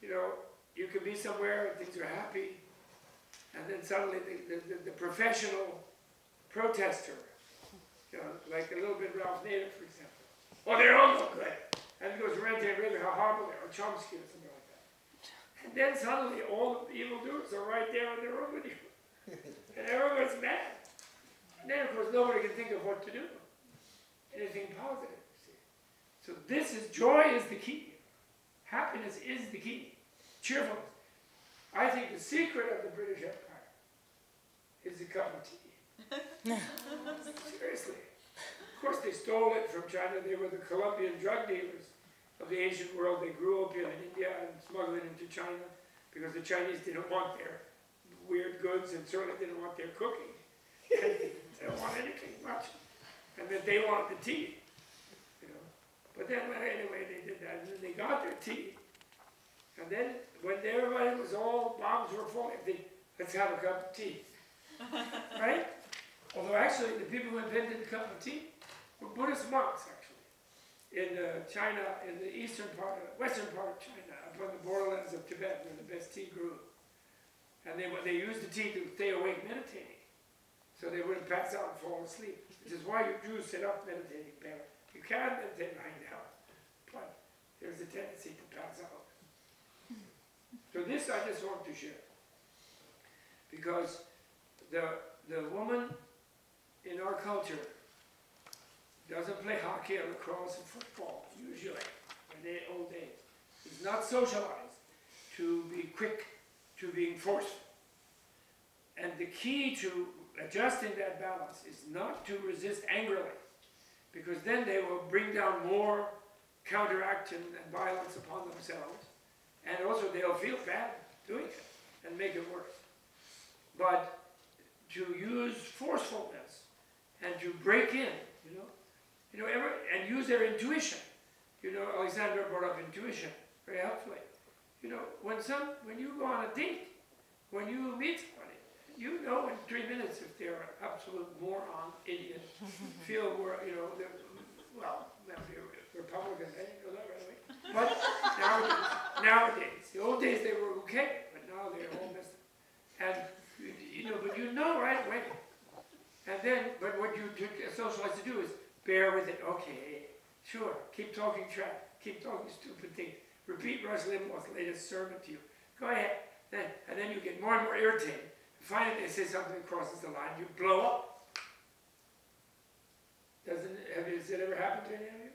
You know, you can be somewhere and things are happy, and then suddenly the, the, the, the professional protester You know, like a little bit Ralph Nader, for example. Oh, they're all no good. And he goes around there really how horrible they are, or Chomsky or something like that. And then suddenly all the evildoers are right there in the room with you. And everyone's mad. And then of course nobody can think of what to do. Anything positive. So this is, joy is the key. Happiness is the key. Cheerfulness. I think the secret of the British Empire is the cup of tea. [laughs] Seriously. Of course, they stole it from China. They were the Colombian drug dealers of the Asian world. They grew opium in India and smuggled it into China because the Chinese didn't want their weird goods and certainly didn't want their cooking. [laughs] they didn't want anything much. And then they wanted the tea. But then, anyway, they did that. And then they got their tea. And then, when everybody was all, bombs were falling, they, let's have a cup of tea. [laughs] right? Although actually, the people who invented the cup of tea were Buddhist monks, actually, in uh, China, in the eastern part, of, western part of China, up on the borderlands of Tibet, where the best tea grew. And they, they used the tea to stay awake meditating, so they wouldn't pass out and fall asleep. Which is why you Jews sit up meditating better. You can meditate lying down, but there's a tendency to pass out. So this I just want to share, because the the woman in our culture doesn't play hockey or lacrosse and football, usually, in the old days. Is not socialized to be quick to being forceful. And the key to adjusting that balance is not to resist angrily, because then they will bring down more counteraction and violence upon themselves, and also they'll feel bad doing it and make it worse. But to use forcefulness and to break in, you know, you know, ever, and use their intuition. You know, Alexander brought up intuition very helpfully. You know, when some, when you go on a date, when you meet you know in three minutes if they're an absolute moron, idiot, [laughs] feel where, you know, they're, well, now they're Republican, I didn't know that right away. But nowadays, nowadays, the old days they were okay, but now they're all messed. And, you know, but you know right away. And then, but what you socialize to do is bear with it. Okay, sure, keep talking trash, keep talking stupid things. Repeat Rush Limbaugh's latest sermon to you. Go ahead. Then, and then you get more and more irritated. Finally, they say something crosses the line, you blow up. Doesn't have, has it ever happened to any of you?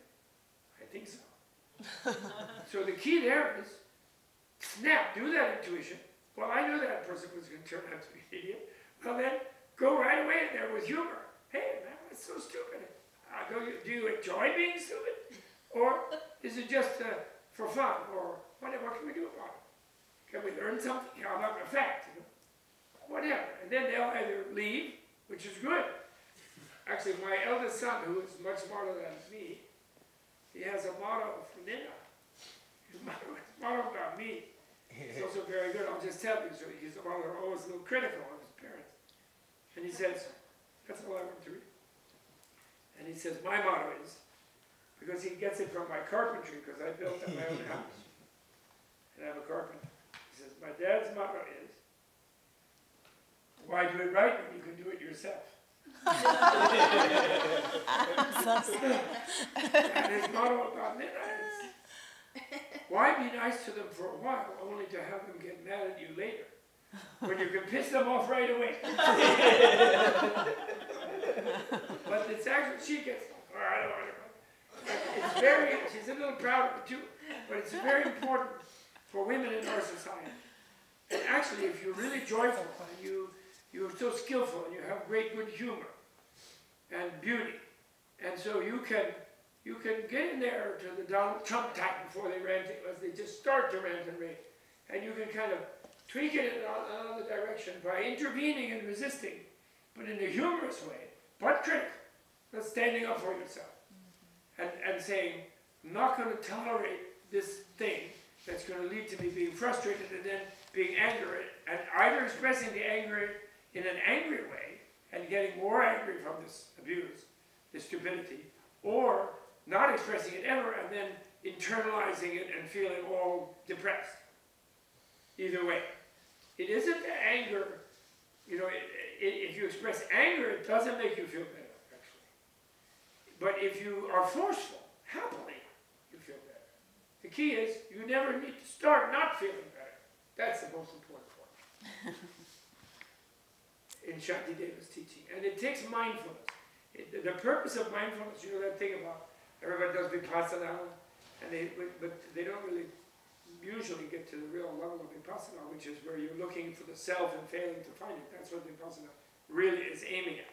I think so. [laughs] so the key there is snap, do that intuition. Well, I knew that person was going to turn out to be an idiot. Well, then go right away in there with humor. Hey, man, that's so stupid. Uh, do, you, do you enjoy being stupid? Or is it just uh, for fun? Or what, what can we do about it? Can we learn something How about the fact? You know? Whatever. And then they'll either leave, which is good. Actually, my eldest son, who is much smarter than me, he has a motto for Nina. His [laughs] motto, his motto about me is also [laughs] very good. I'll just tell you. So his he's always a little critical of his parents. And he says, that's all I want to read. And he says, my motto is, because he gets it from my carpentry, because I built my own [laughs] house. And I'm a carpenter. He says, my dad's motto is, why do it right when you can do it yourself? [laughs] and his motto about midnight why be nice to them for a while, only to have them get mad at you later, when you can piss them off right away? but it's actually, she gets, oh, I don't want to. It's very, she's a little proud of it too, but it's very important for women in our society. And actually, if you're really joyful and you, you're so skillful and you have great good humor and beauty, and so you can you can get in there to the Donald Trump type before they rant, as they just start to rant and rave, and you can kind of tweak it in another direction by intervening and resisting, but in a humorous way, but critical, not standing up for yourself, mm-hmm. and, and saying, I'm not going to tolerate this thing that's going to lead to me being frustrated and then being angry, and either expressing the anger in an angry way and getting more angry from this abuse, this stupidity, or not expressing it ever and then internalizing it and feeling all depressed. Either way. It isn't anger, you know, it, it, if you express anger, it doesn't make you feel better, actually. But if you are forceful, happily, you feel better. The key is you never need to start not feeling better. That's the most important point. [laughs] in Shantideva's teaching. And it takes mindfulness. It, the purpose of mindfulness, you know that thing about everybody does vipassana, and they, but they don't really usually get to the real level of vipassana, which is where you're looking for the self and failing to find it. That's what vipassana really is aiming at.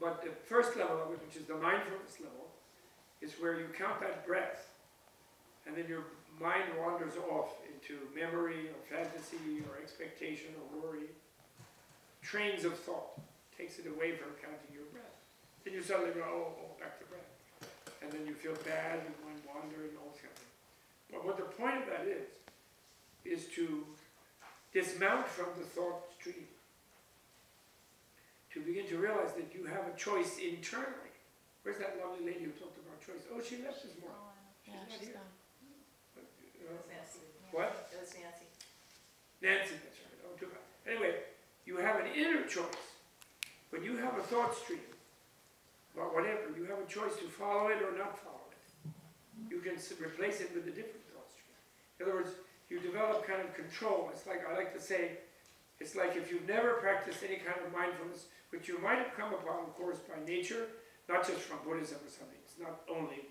But the first level of it, which is the mindfulness level, is where you count that breath, and then your mind wanders off into memory or fantasy or expectation or worry. Trains of thought takes it away from counting your breath. Then you suddenly go, oh, oh back to breath. And then you feel bad, you mind wander and all this kind of thing. But what the point of that is, is to dismount from the thought stream. To begin to realize that you have a choice internally. Where's that lovely lady who talked about choice? Oh, she left this morning. Yeah, not she's here. gone. Uh, Nancy. What? It was Nancy. Nancy, that's right. Oh, too bad. Anyway, you have an inner choice. but you have a thought stream, about whatever, you have a choice to follow it or not follow it. You can replace it with a different thought stream. In other words, you develop kind of control. It's like, I like to say, it's like if you've never practiced any kind of mindfulness, which you might have come upon, of course, by nature, not just from Buddhism or something. It's not only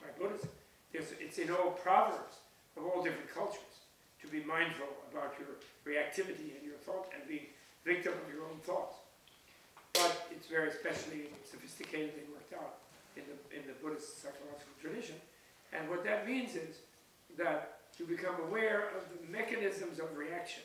by Buddhism. There's, it's in all proverbs of all different cultures to be mindful about your reactivity and your thought and being victim of your own thoughts. But it's very especially sophisticatedly worked out in the, in the Buddhist psychological tradition. And what that means is that you become aware of the mechanisms of reaction.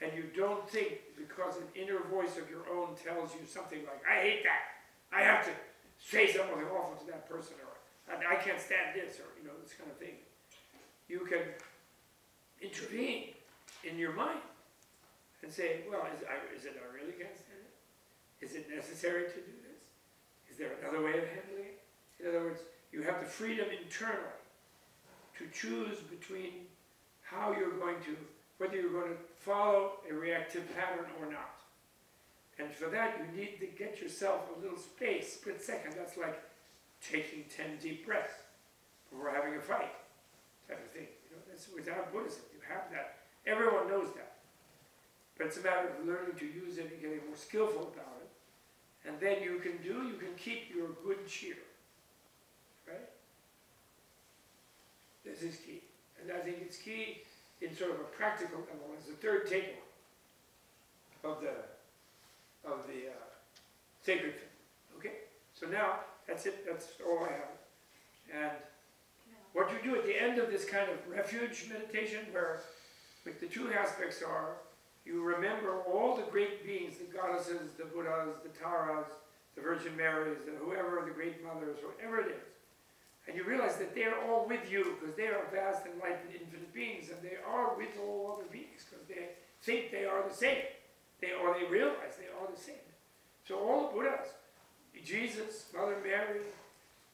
And you don't think because an inner voice of your own tells you something like, I hate that. I have to say something awful to that person, or I, I can't stand this, or you know, this kind of thing. You can intervene in your mind and say, well, is, is it I really stand it? Is it necessary to do this? Is there another way of handling it? In other words, you have the freedom internally to choose between how you're going to, whether you're going to follow a reactive pattern or not. And for that, you need to get yourself a little space, split second. That's like taking 10 deep breaths before having a fight, type of thing. You know, that's without Buddhism. You have that. Everyone knows that. But it's a matter of learning to use it and getting more skillful about it. And then you can do, you can keep your good cheer. Right? This is key. And I think it's key in sort of a practical level as the third takeaway of the of the uh, sacred thing. Okay? So now that's it, that's all I have. And what you do at the end of this kind of refuge meditation, where with the two aspects are you remember all the great beings, the goddesses, the Buddhas, the Taras, the Virgin Marys, whoever, the great mothers, whatever it is. And you realize that they are all with you because they are vast, enlightened, infinite beings, and they are with all other beings because they think they are the same. They or they realize they are the same. So all the Buddhas, Jesus, Mother Mary,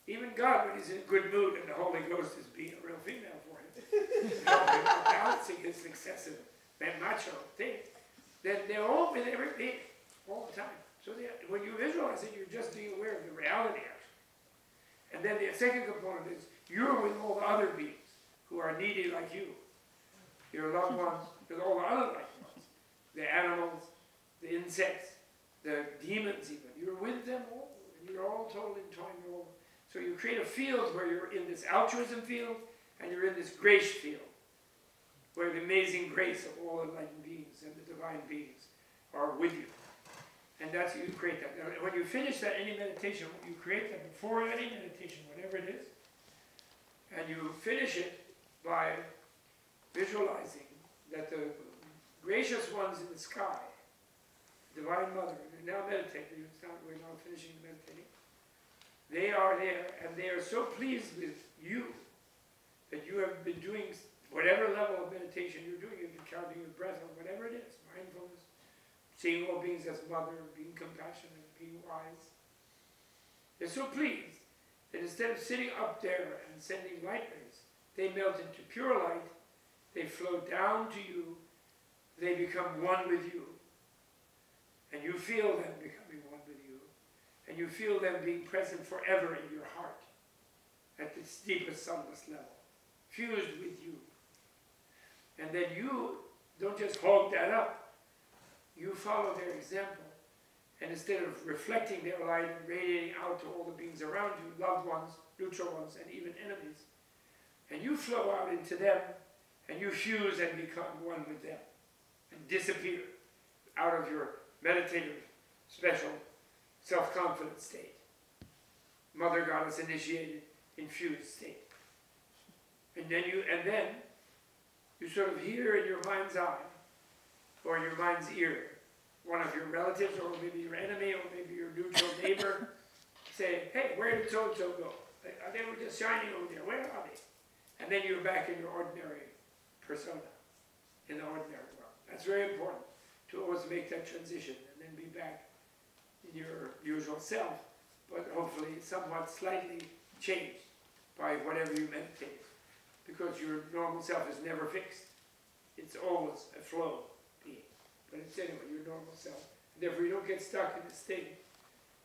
even God, when he's in a good mood and the Holy Ghost is being a real female for him, [laughs] balancing his excessive that macho thing, then they're all with every being all the time. So when you visualize it, you're just being aware of the reality of it. And then the second component is you're with all the other beings who are needy like you. Your loved ones, with all the other like ones. The animals, the insects, the demons even. You're with them all. And you're all totally entwined all. So you create a field where you're in this altruism field and you're in this grace field where the amazing grace of all enlightened beings and the divine beings are with you. And that's you create that. When you finish that any meditation, you create that before any meditation, whatever it is, and you finish it by visualizing that the gracious ones in the sky, Divine Mother, you now meditate, it's not, we're now finishing meditating, they are there and they are so pleased with you that you have been doing whatever level of meditation you're doing, you're counting your breath or whatever it is, mindfulness, seeing all beings as mother, being compassionate, being wise. They're so pleased that instead of sitting up there and sending light rays, they melt into pure light, they flow down to you, they become one with you. And you feel them becoming one with you. and you feel them being present forever in your heart, at its deepest sunless level, fused with you. And then you don't just hog that up, you follow their example. And instead of reflecting their light and radiating out to all the beings around you, loved ones, neutral ones, and even enemies, and you flow out into them, and you fuse and become one with them, and disappear out of your meditative, special, self-confident state. Mother Goddess initiated, infused state. And then you, and then you sort of hear in your mind's eye, or your mind's ear, one of your relatives, or maybe your enemy, or maybe your neutral [laughs] neighbor, say, hey, where did so-and-so go? They, uh, they were just shining over there, where are they? And then you're back in your ordinary persona, in the ordinary world. That's very important, to always make that transition, and then be back in your usual self, but hopefully somewhat slightly changed by whatever you meditate. Because your normal self is never fixed. It's always a flow being. But it's anyway, your normal self. Therefore, you don't get stuck in this state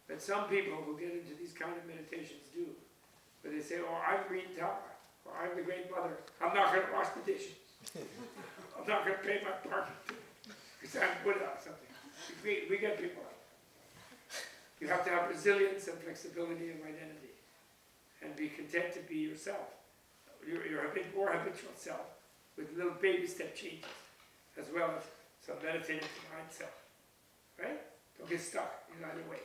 that some people who get into these kind of meditations do. Where they say, oh, I'm Green Tara, or I'm the Great Mother. I'm not going to wash the dishes. [laughs] I'm not going to pay my parking because I'm Buddha or something. We, we get people like that. You have to have resilience and flexibility of identity and be content to be yourself your, your habit, more habitual self with little baby step changes, as well as some meditative mind self. Right? Don't get stuck in either way.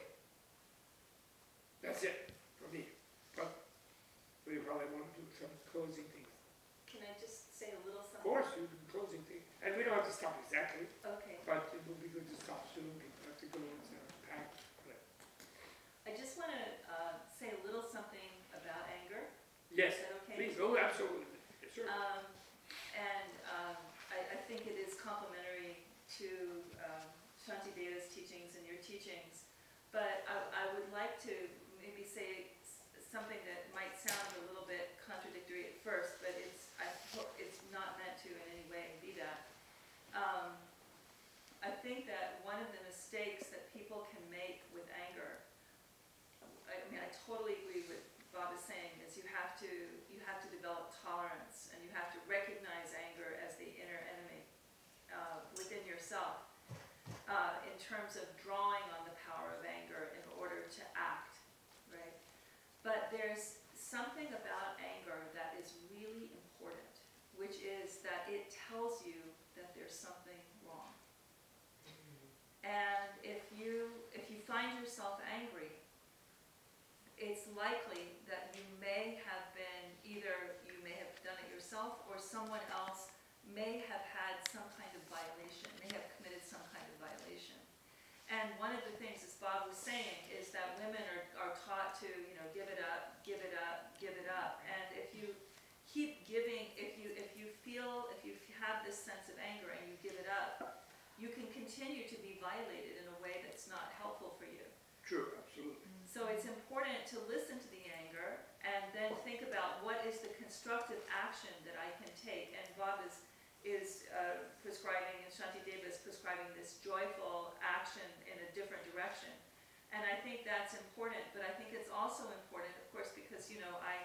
That's it for me. But we probably want to do some closing things. Can I just say a little something? Of course, you do closing things. And we don't have to stop exactly, Okay, but it would be good to stop soon. People have to go and uh, pack. I just want to say a little something about anger. Yes, Is that okay? Please. Oh, absolutely. Yes, sir. Um, and, um, I, I think it is complementary to, um, Shantideva's teachings and your teachings. But I, I would like to maybe say something that might sound a little bit contradictory at first, but it's, I hope, it's not meant to in any way be that. Um, I think that one of the mistakes that people can make with anger, I mean, I totally agree with Bob is saying, is you have to, have to develop tolerance, and you have to recognize anger as the inner enemy uh, within yourself, uh, in terms of drawing on the power of anger in order to act, right? But there's something about anger that is really important, which is that it tells you that there's something wrong. And if you, if you find yourself angry, it's likely that you may have been, either you may have done it yourself, or someone else may have had some kind of violation, may have committed some kind of violation. And one of the things, as Bob was saying, is that women are, are taught to, you know, give it up, give it up, give it up. And if you keep giving, if you, if you feel, if you have this sense of anger and you give it up, you can continue to be violated in a way that's not helpful for you. True, absolutely. So it's important to listen to the and then think about what is the constructive action that I can take. And Bob is, is uh, prescribing, and Shantideva is prescribing this joyful action in a different direction. And I think that's important, but I think it's also important, of course, because, you know, I,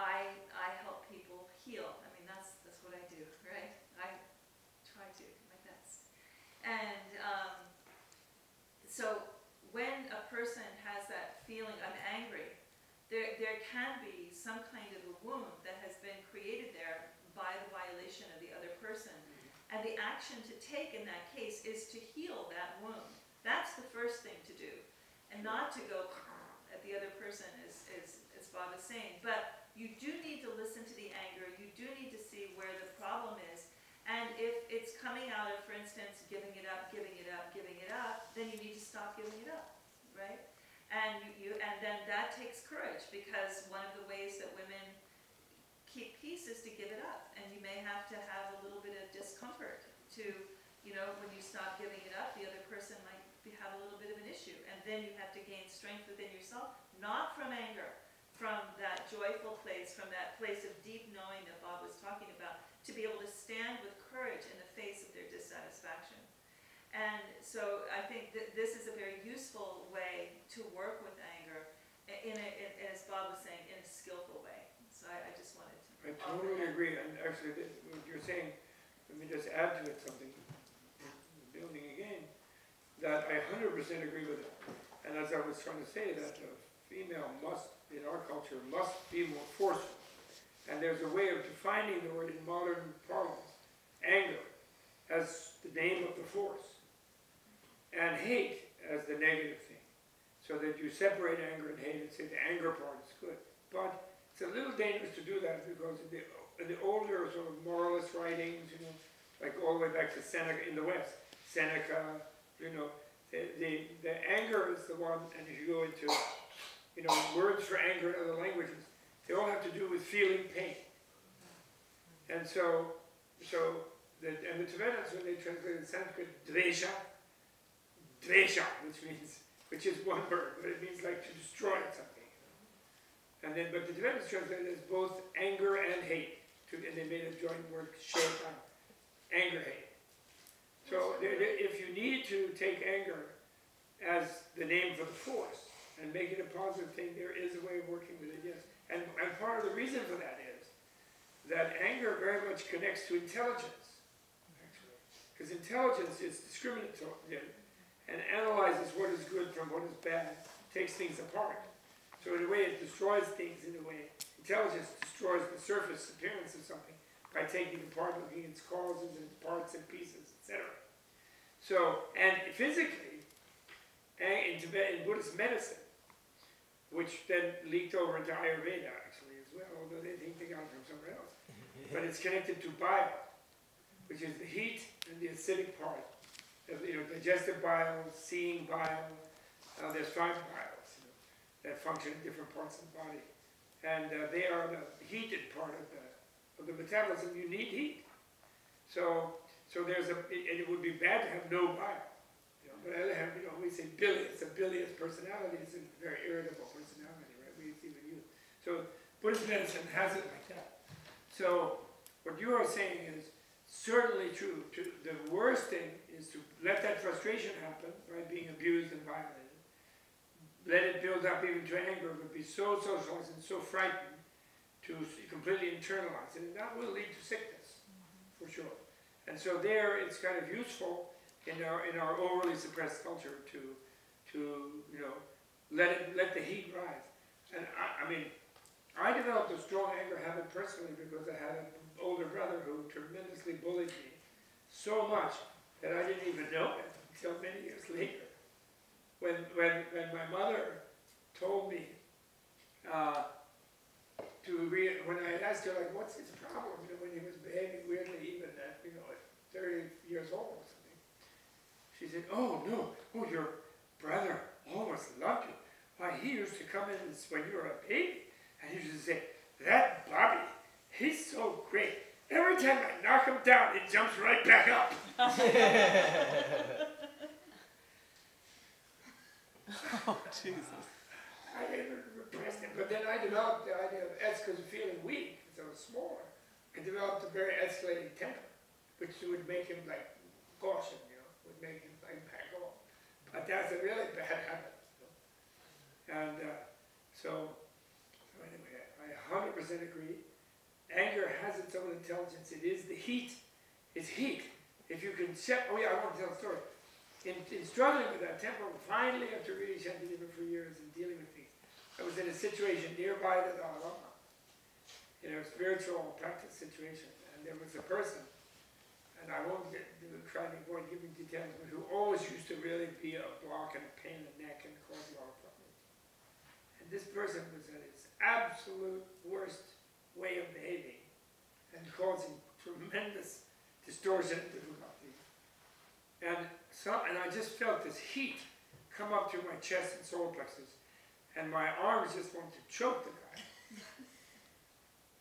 I, I help people heal. I mean, that's, that's what I do, right? I try to, my best. And, um, so when a person has that feeling, I'm angry, there, there can be some kind of a wound that has been created there by the violation of the other person. And the action to take in that case is to heal that wound. That's the first thing to do. And not to go [clears throat] at the other person, as, as, as Bob is saying. But you do need to listen to the anger. You do need to see where the problem is. And if it's coming out of, for instance, giving it up, giving it up, giving it up, then you need to stop giving it up, right? And you, you and then that takes courage because one of the ways that women keep peace is to give it up. And you may have to have a little bit of discomfort to, you know, when you stop giving it up, the other person might be, have a little bit of an issue. And then you have to gain strength within yourself, not from anger, from that joyful place, from that place of deep knowing that Bob was talking about, to be able to stand with courage in the face of their dissatisfaction. And so I think that this is a very useful way to work in a, in, as Bob was saying, in a skillful way. So I, I just wanted to. I totally agree, and actually, what you're saying, let me just add to it something, building again, that I hundred percent agree with it. And as I was trying to say, that the female must, in our culture, must be more forceful. And there's a way of defining the word in modern parlance, anger, as the name of the force, and hate as the negative. So that you separate anger and hate and say the anger part is good. But it's a little dangerous to do that because the, the older sort of moralist writings, you know, like all the way back to Seneca in the West, Seneca, you know, the, the, the anger is the one, and if you go into, you know, words for anger in other languages, they all have to do with feeling pain. And so, so, the, and the Tibetans, when they translated Sanskrit, dvesha, dvesha, which means, which is one word, but it means like to destroy something. And then, but the Tibetans translated as both anger and hate, to, and they made a joint word, shaitan, anger, hate. So if you need to take anger as the name for the force and make it a positive thing, there is a way of working with it, yes. And, and part of the reason for that is that anger very much connects to intelligence, actually. Because intelligence is discriminatory and analyzes what is good from what is bad, takes things apart. So in a way, it destroys things in a way. Intelligence destroys the surface appearance of something by taking apart, looking at its causes and its parts and pieces, etc. So, and physically, and in Tibet, in Buddhist medicine, which then leaked over into Ayurveda actually as well, although they think they got it from somewhere else. [laughs] But it's connected to bile, which is the heat and the acidic part. You know, digestive bile, seeing bile, uh, there's five biles you know, that function in different parts of the body. And uh, they are the heated part of the, of the metabolism. You need heat. So, so there's a, and it would be bad to have no bile. You know, but on the you know, we say bilious, a bilious personality is a very irritable personality, right? We even use. So Buddhist medicine has it like that. So what you are saying is certainly true. To, the worst thing is to let that frustration happen, right? Being abused and violated. Let it build up even to anger, but be so socialized and so frightened to completely internalize it, and that will lead to sickness, mm-hmm. for sure. And so there, it's kind of useful in our in our overly suppressed culture to to you know let it let the heat rise. And I, I mean, I developed a strong anger habit personally because I had an older brother who tremendously bullied me so much that I didn't even know it until many years later. When when when my mother told me uh, to when I asked her like, what's his problem? When he was behaving weirdly, even at you know at 30 years old or something. She said, oh no, oh your brother always loved you. Why he used to come in when you were a baby, and he used to say, that Bobby, he's so great. Every time I knock him down, he jumps right back up. [laughs] Oh, Jesus. I never repressed it, but then I developed the idea of es because of feeling weak, because I was smaller. I developed a very escalating temper, which would make him like caution, you know, would make him like back off. But that's a really bad habit. You know? And uh, so, so anyway, I 100% agree. Anger has its own intelligence. It is the heat. It's heat. If you can set, oh yeah, I want to tell a story. In, in struggling with that temper, finally after reading Shantideva for years and dealing with things, I was in a situation nearby the Dalai Lama, in a spiritual practice situation, and there was a person, and I won't get, try to avoid giving details, but who always used to really be a block and a pain in the neck and cause a lot of problems. And this person was at his absolute worst way of behaving and causing tremendous distortion and difficulty. And so, and I just felt this heat come up through my chest and solar plexus, and my arms just wanted to choke the guy. [laughs]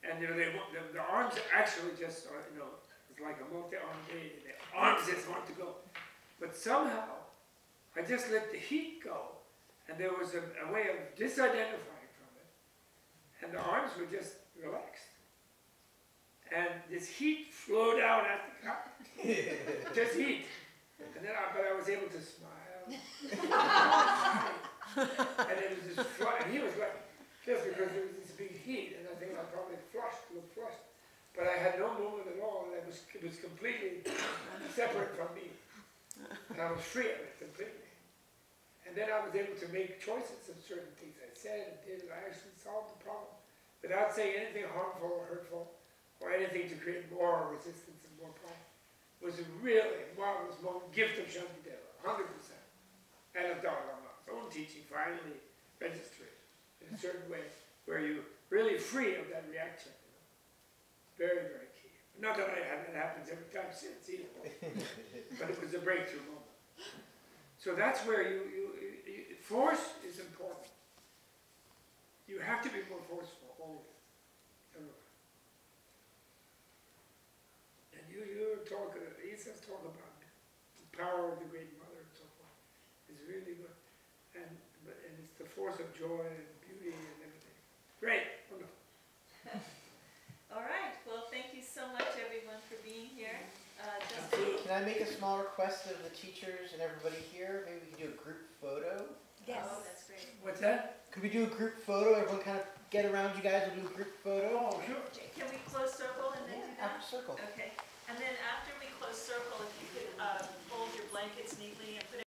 And you know, they the, the arms actually just, are, you know, it's like a multi-armed baby. The arms just want to go, but somehow I just let the heat go, and there was a, a way of disidentifying from it, and the arms were just relaxed. And this heat flowed out at the guy, [laughs] just heat. And then I, but I was able to smile. [laughs] and it was just and And he was like, just because there was this big heat, and I think I probably flushed, looked flushed. But I had no movement at all, and it was, it was completely separate from me. And I was free of it completely. And then I was able to make choices of certain things I said and did, and I actually solved the problem without saying anything harmful or hurtful or anything to create more resistance and more problem. It was a really marvelous moment, gift of Shantideva, hundred percent. And of Dalai Lama's own teaching finally registered in a certain way where you're really free of that reaction. You know? Very, very key. Not that I that happens every time since either, [laughs] but it was a breakthrough moment. So that's where you, you, you, you force is important. You have to be more forceful always. everywhere. And you, you talk, uh, Isa's talk about the power of the Great Mother and so forth. It's really good. And, but, and it's the force of joy and beauty and everything. Great, wonderful. [laughs] All right, well, thank you so much, everyone, for being here. Uh, Justin? Can I make a small request of the teachers and everybody here? Maybe we can do a group photo? Oh, that's great. What's that? Could we do a group photo? Everyone kind of get around you guys and do a group photo? Oh, sure. Can we close circle and then do Yeah, that? circle. Okay, and then after we close circle, if you could, uh, fold your blankets neatly and put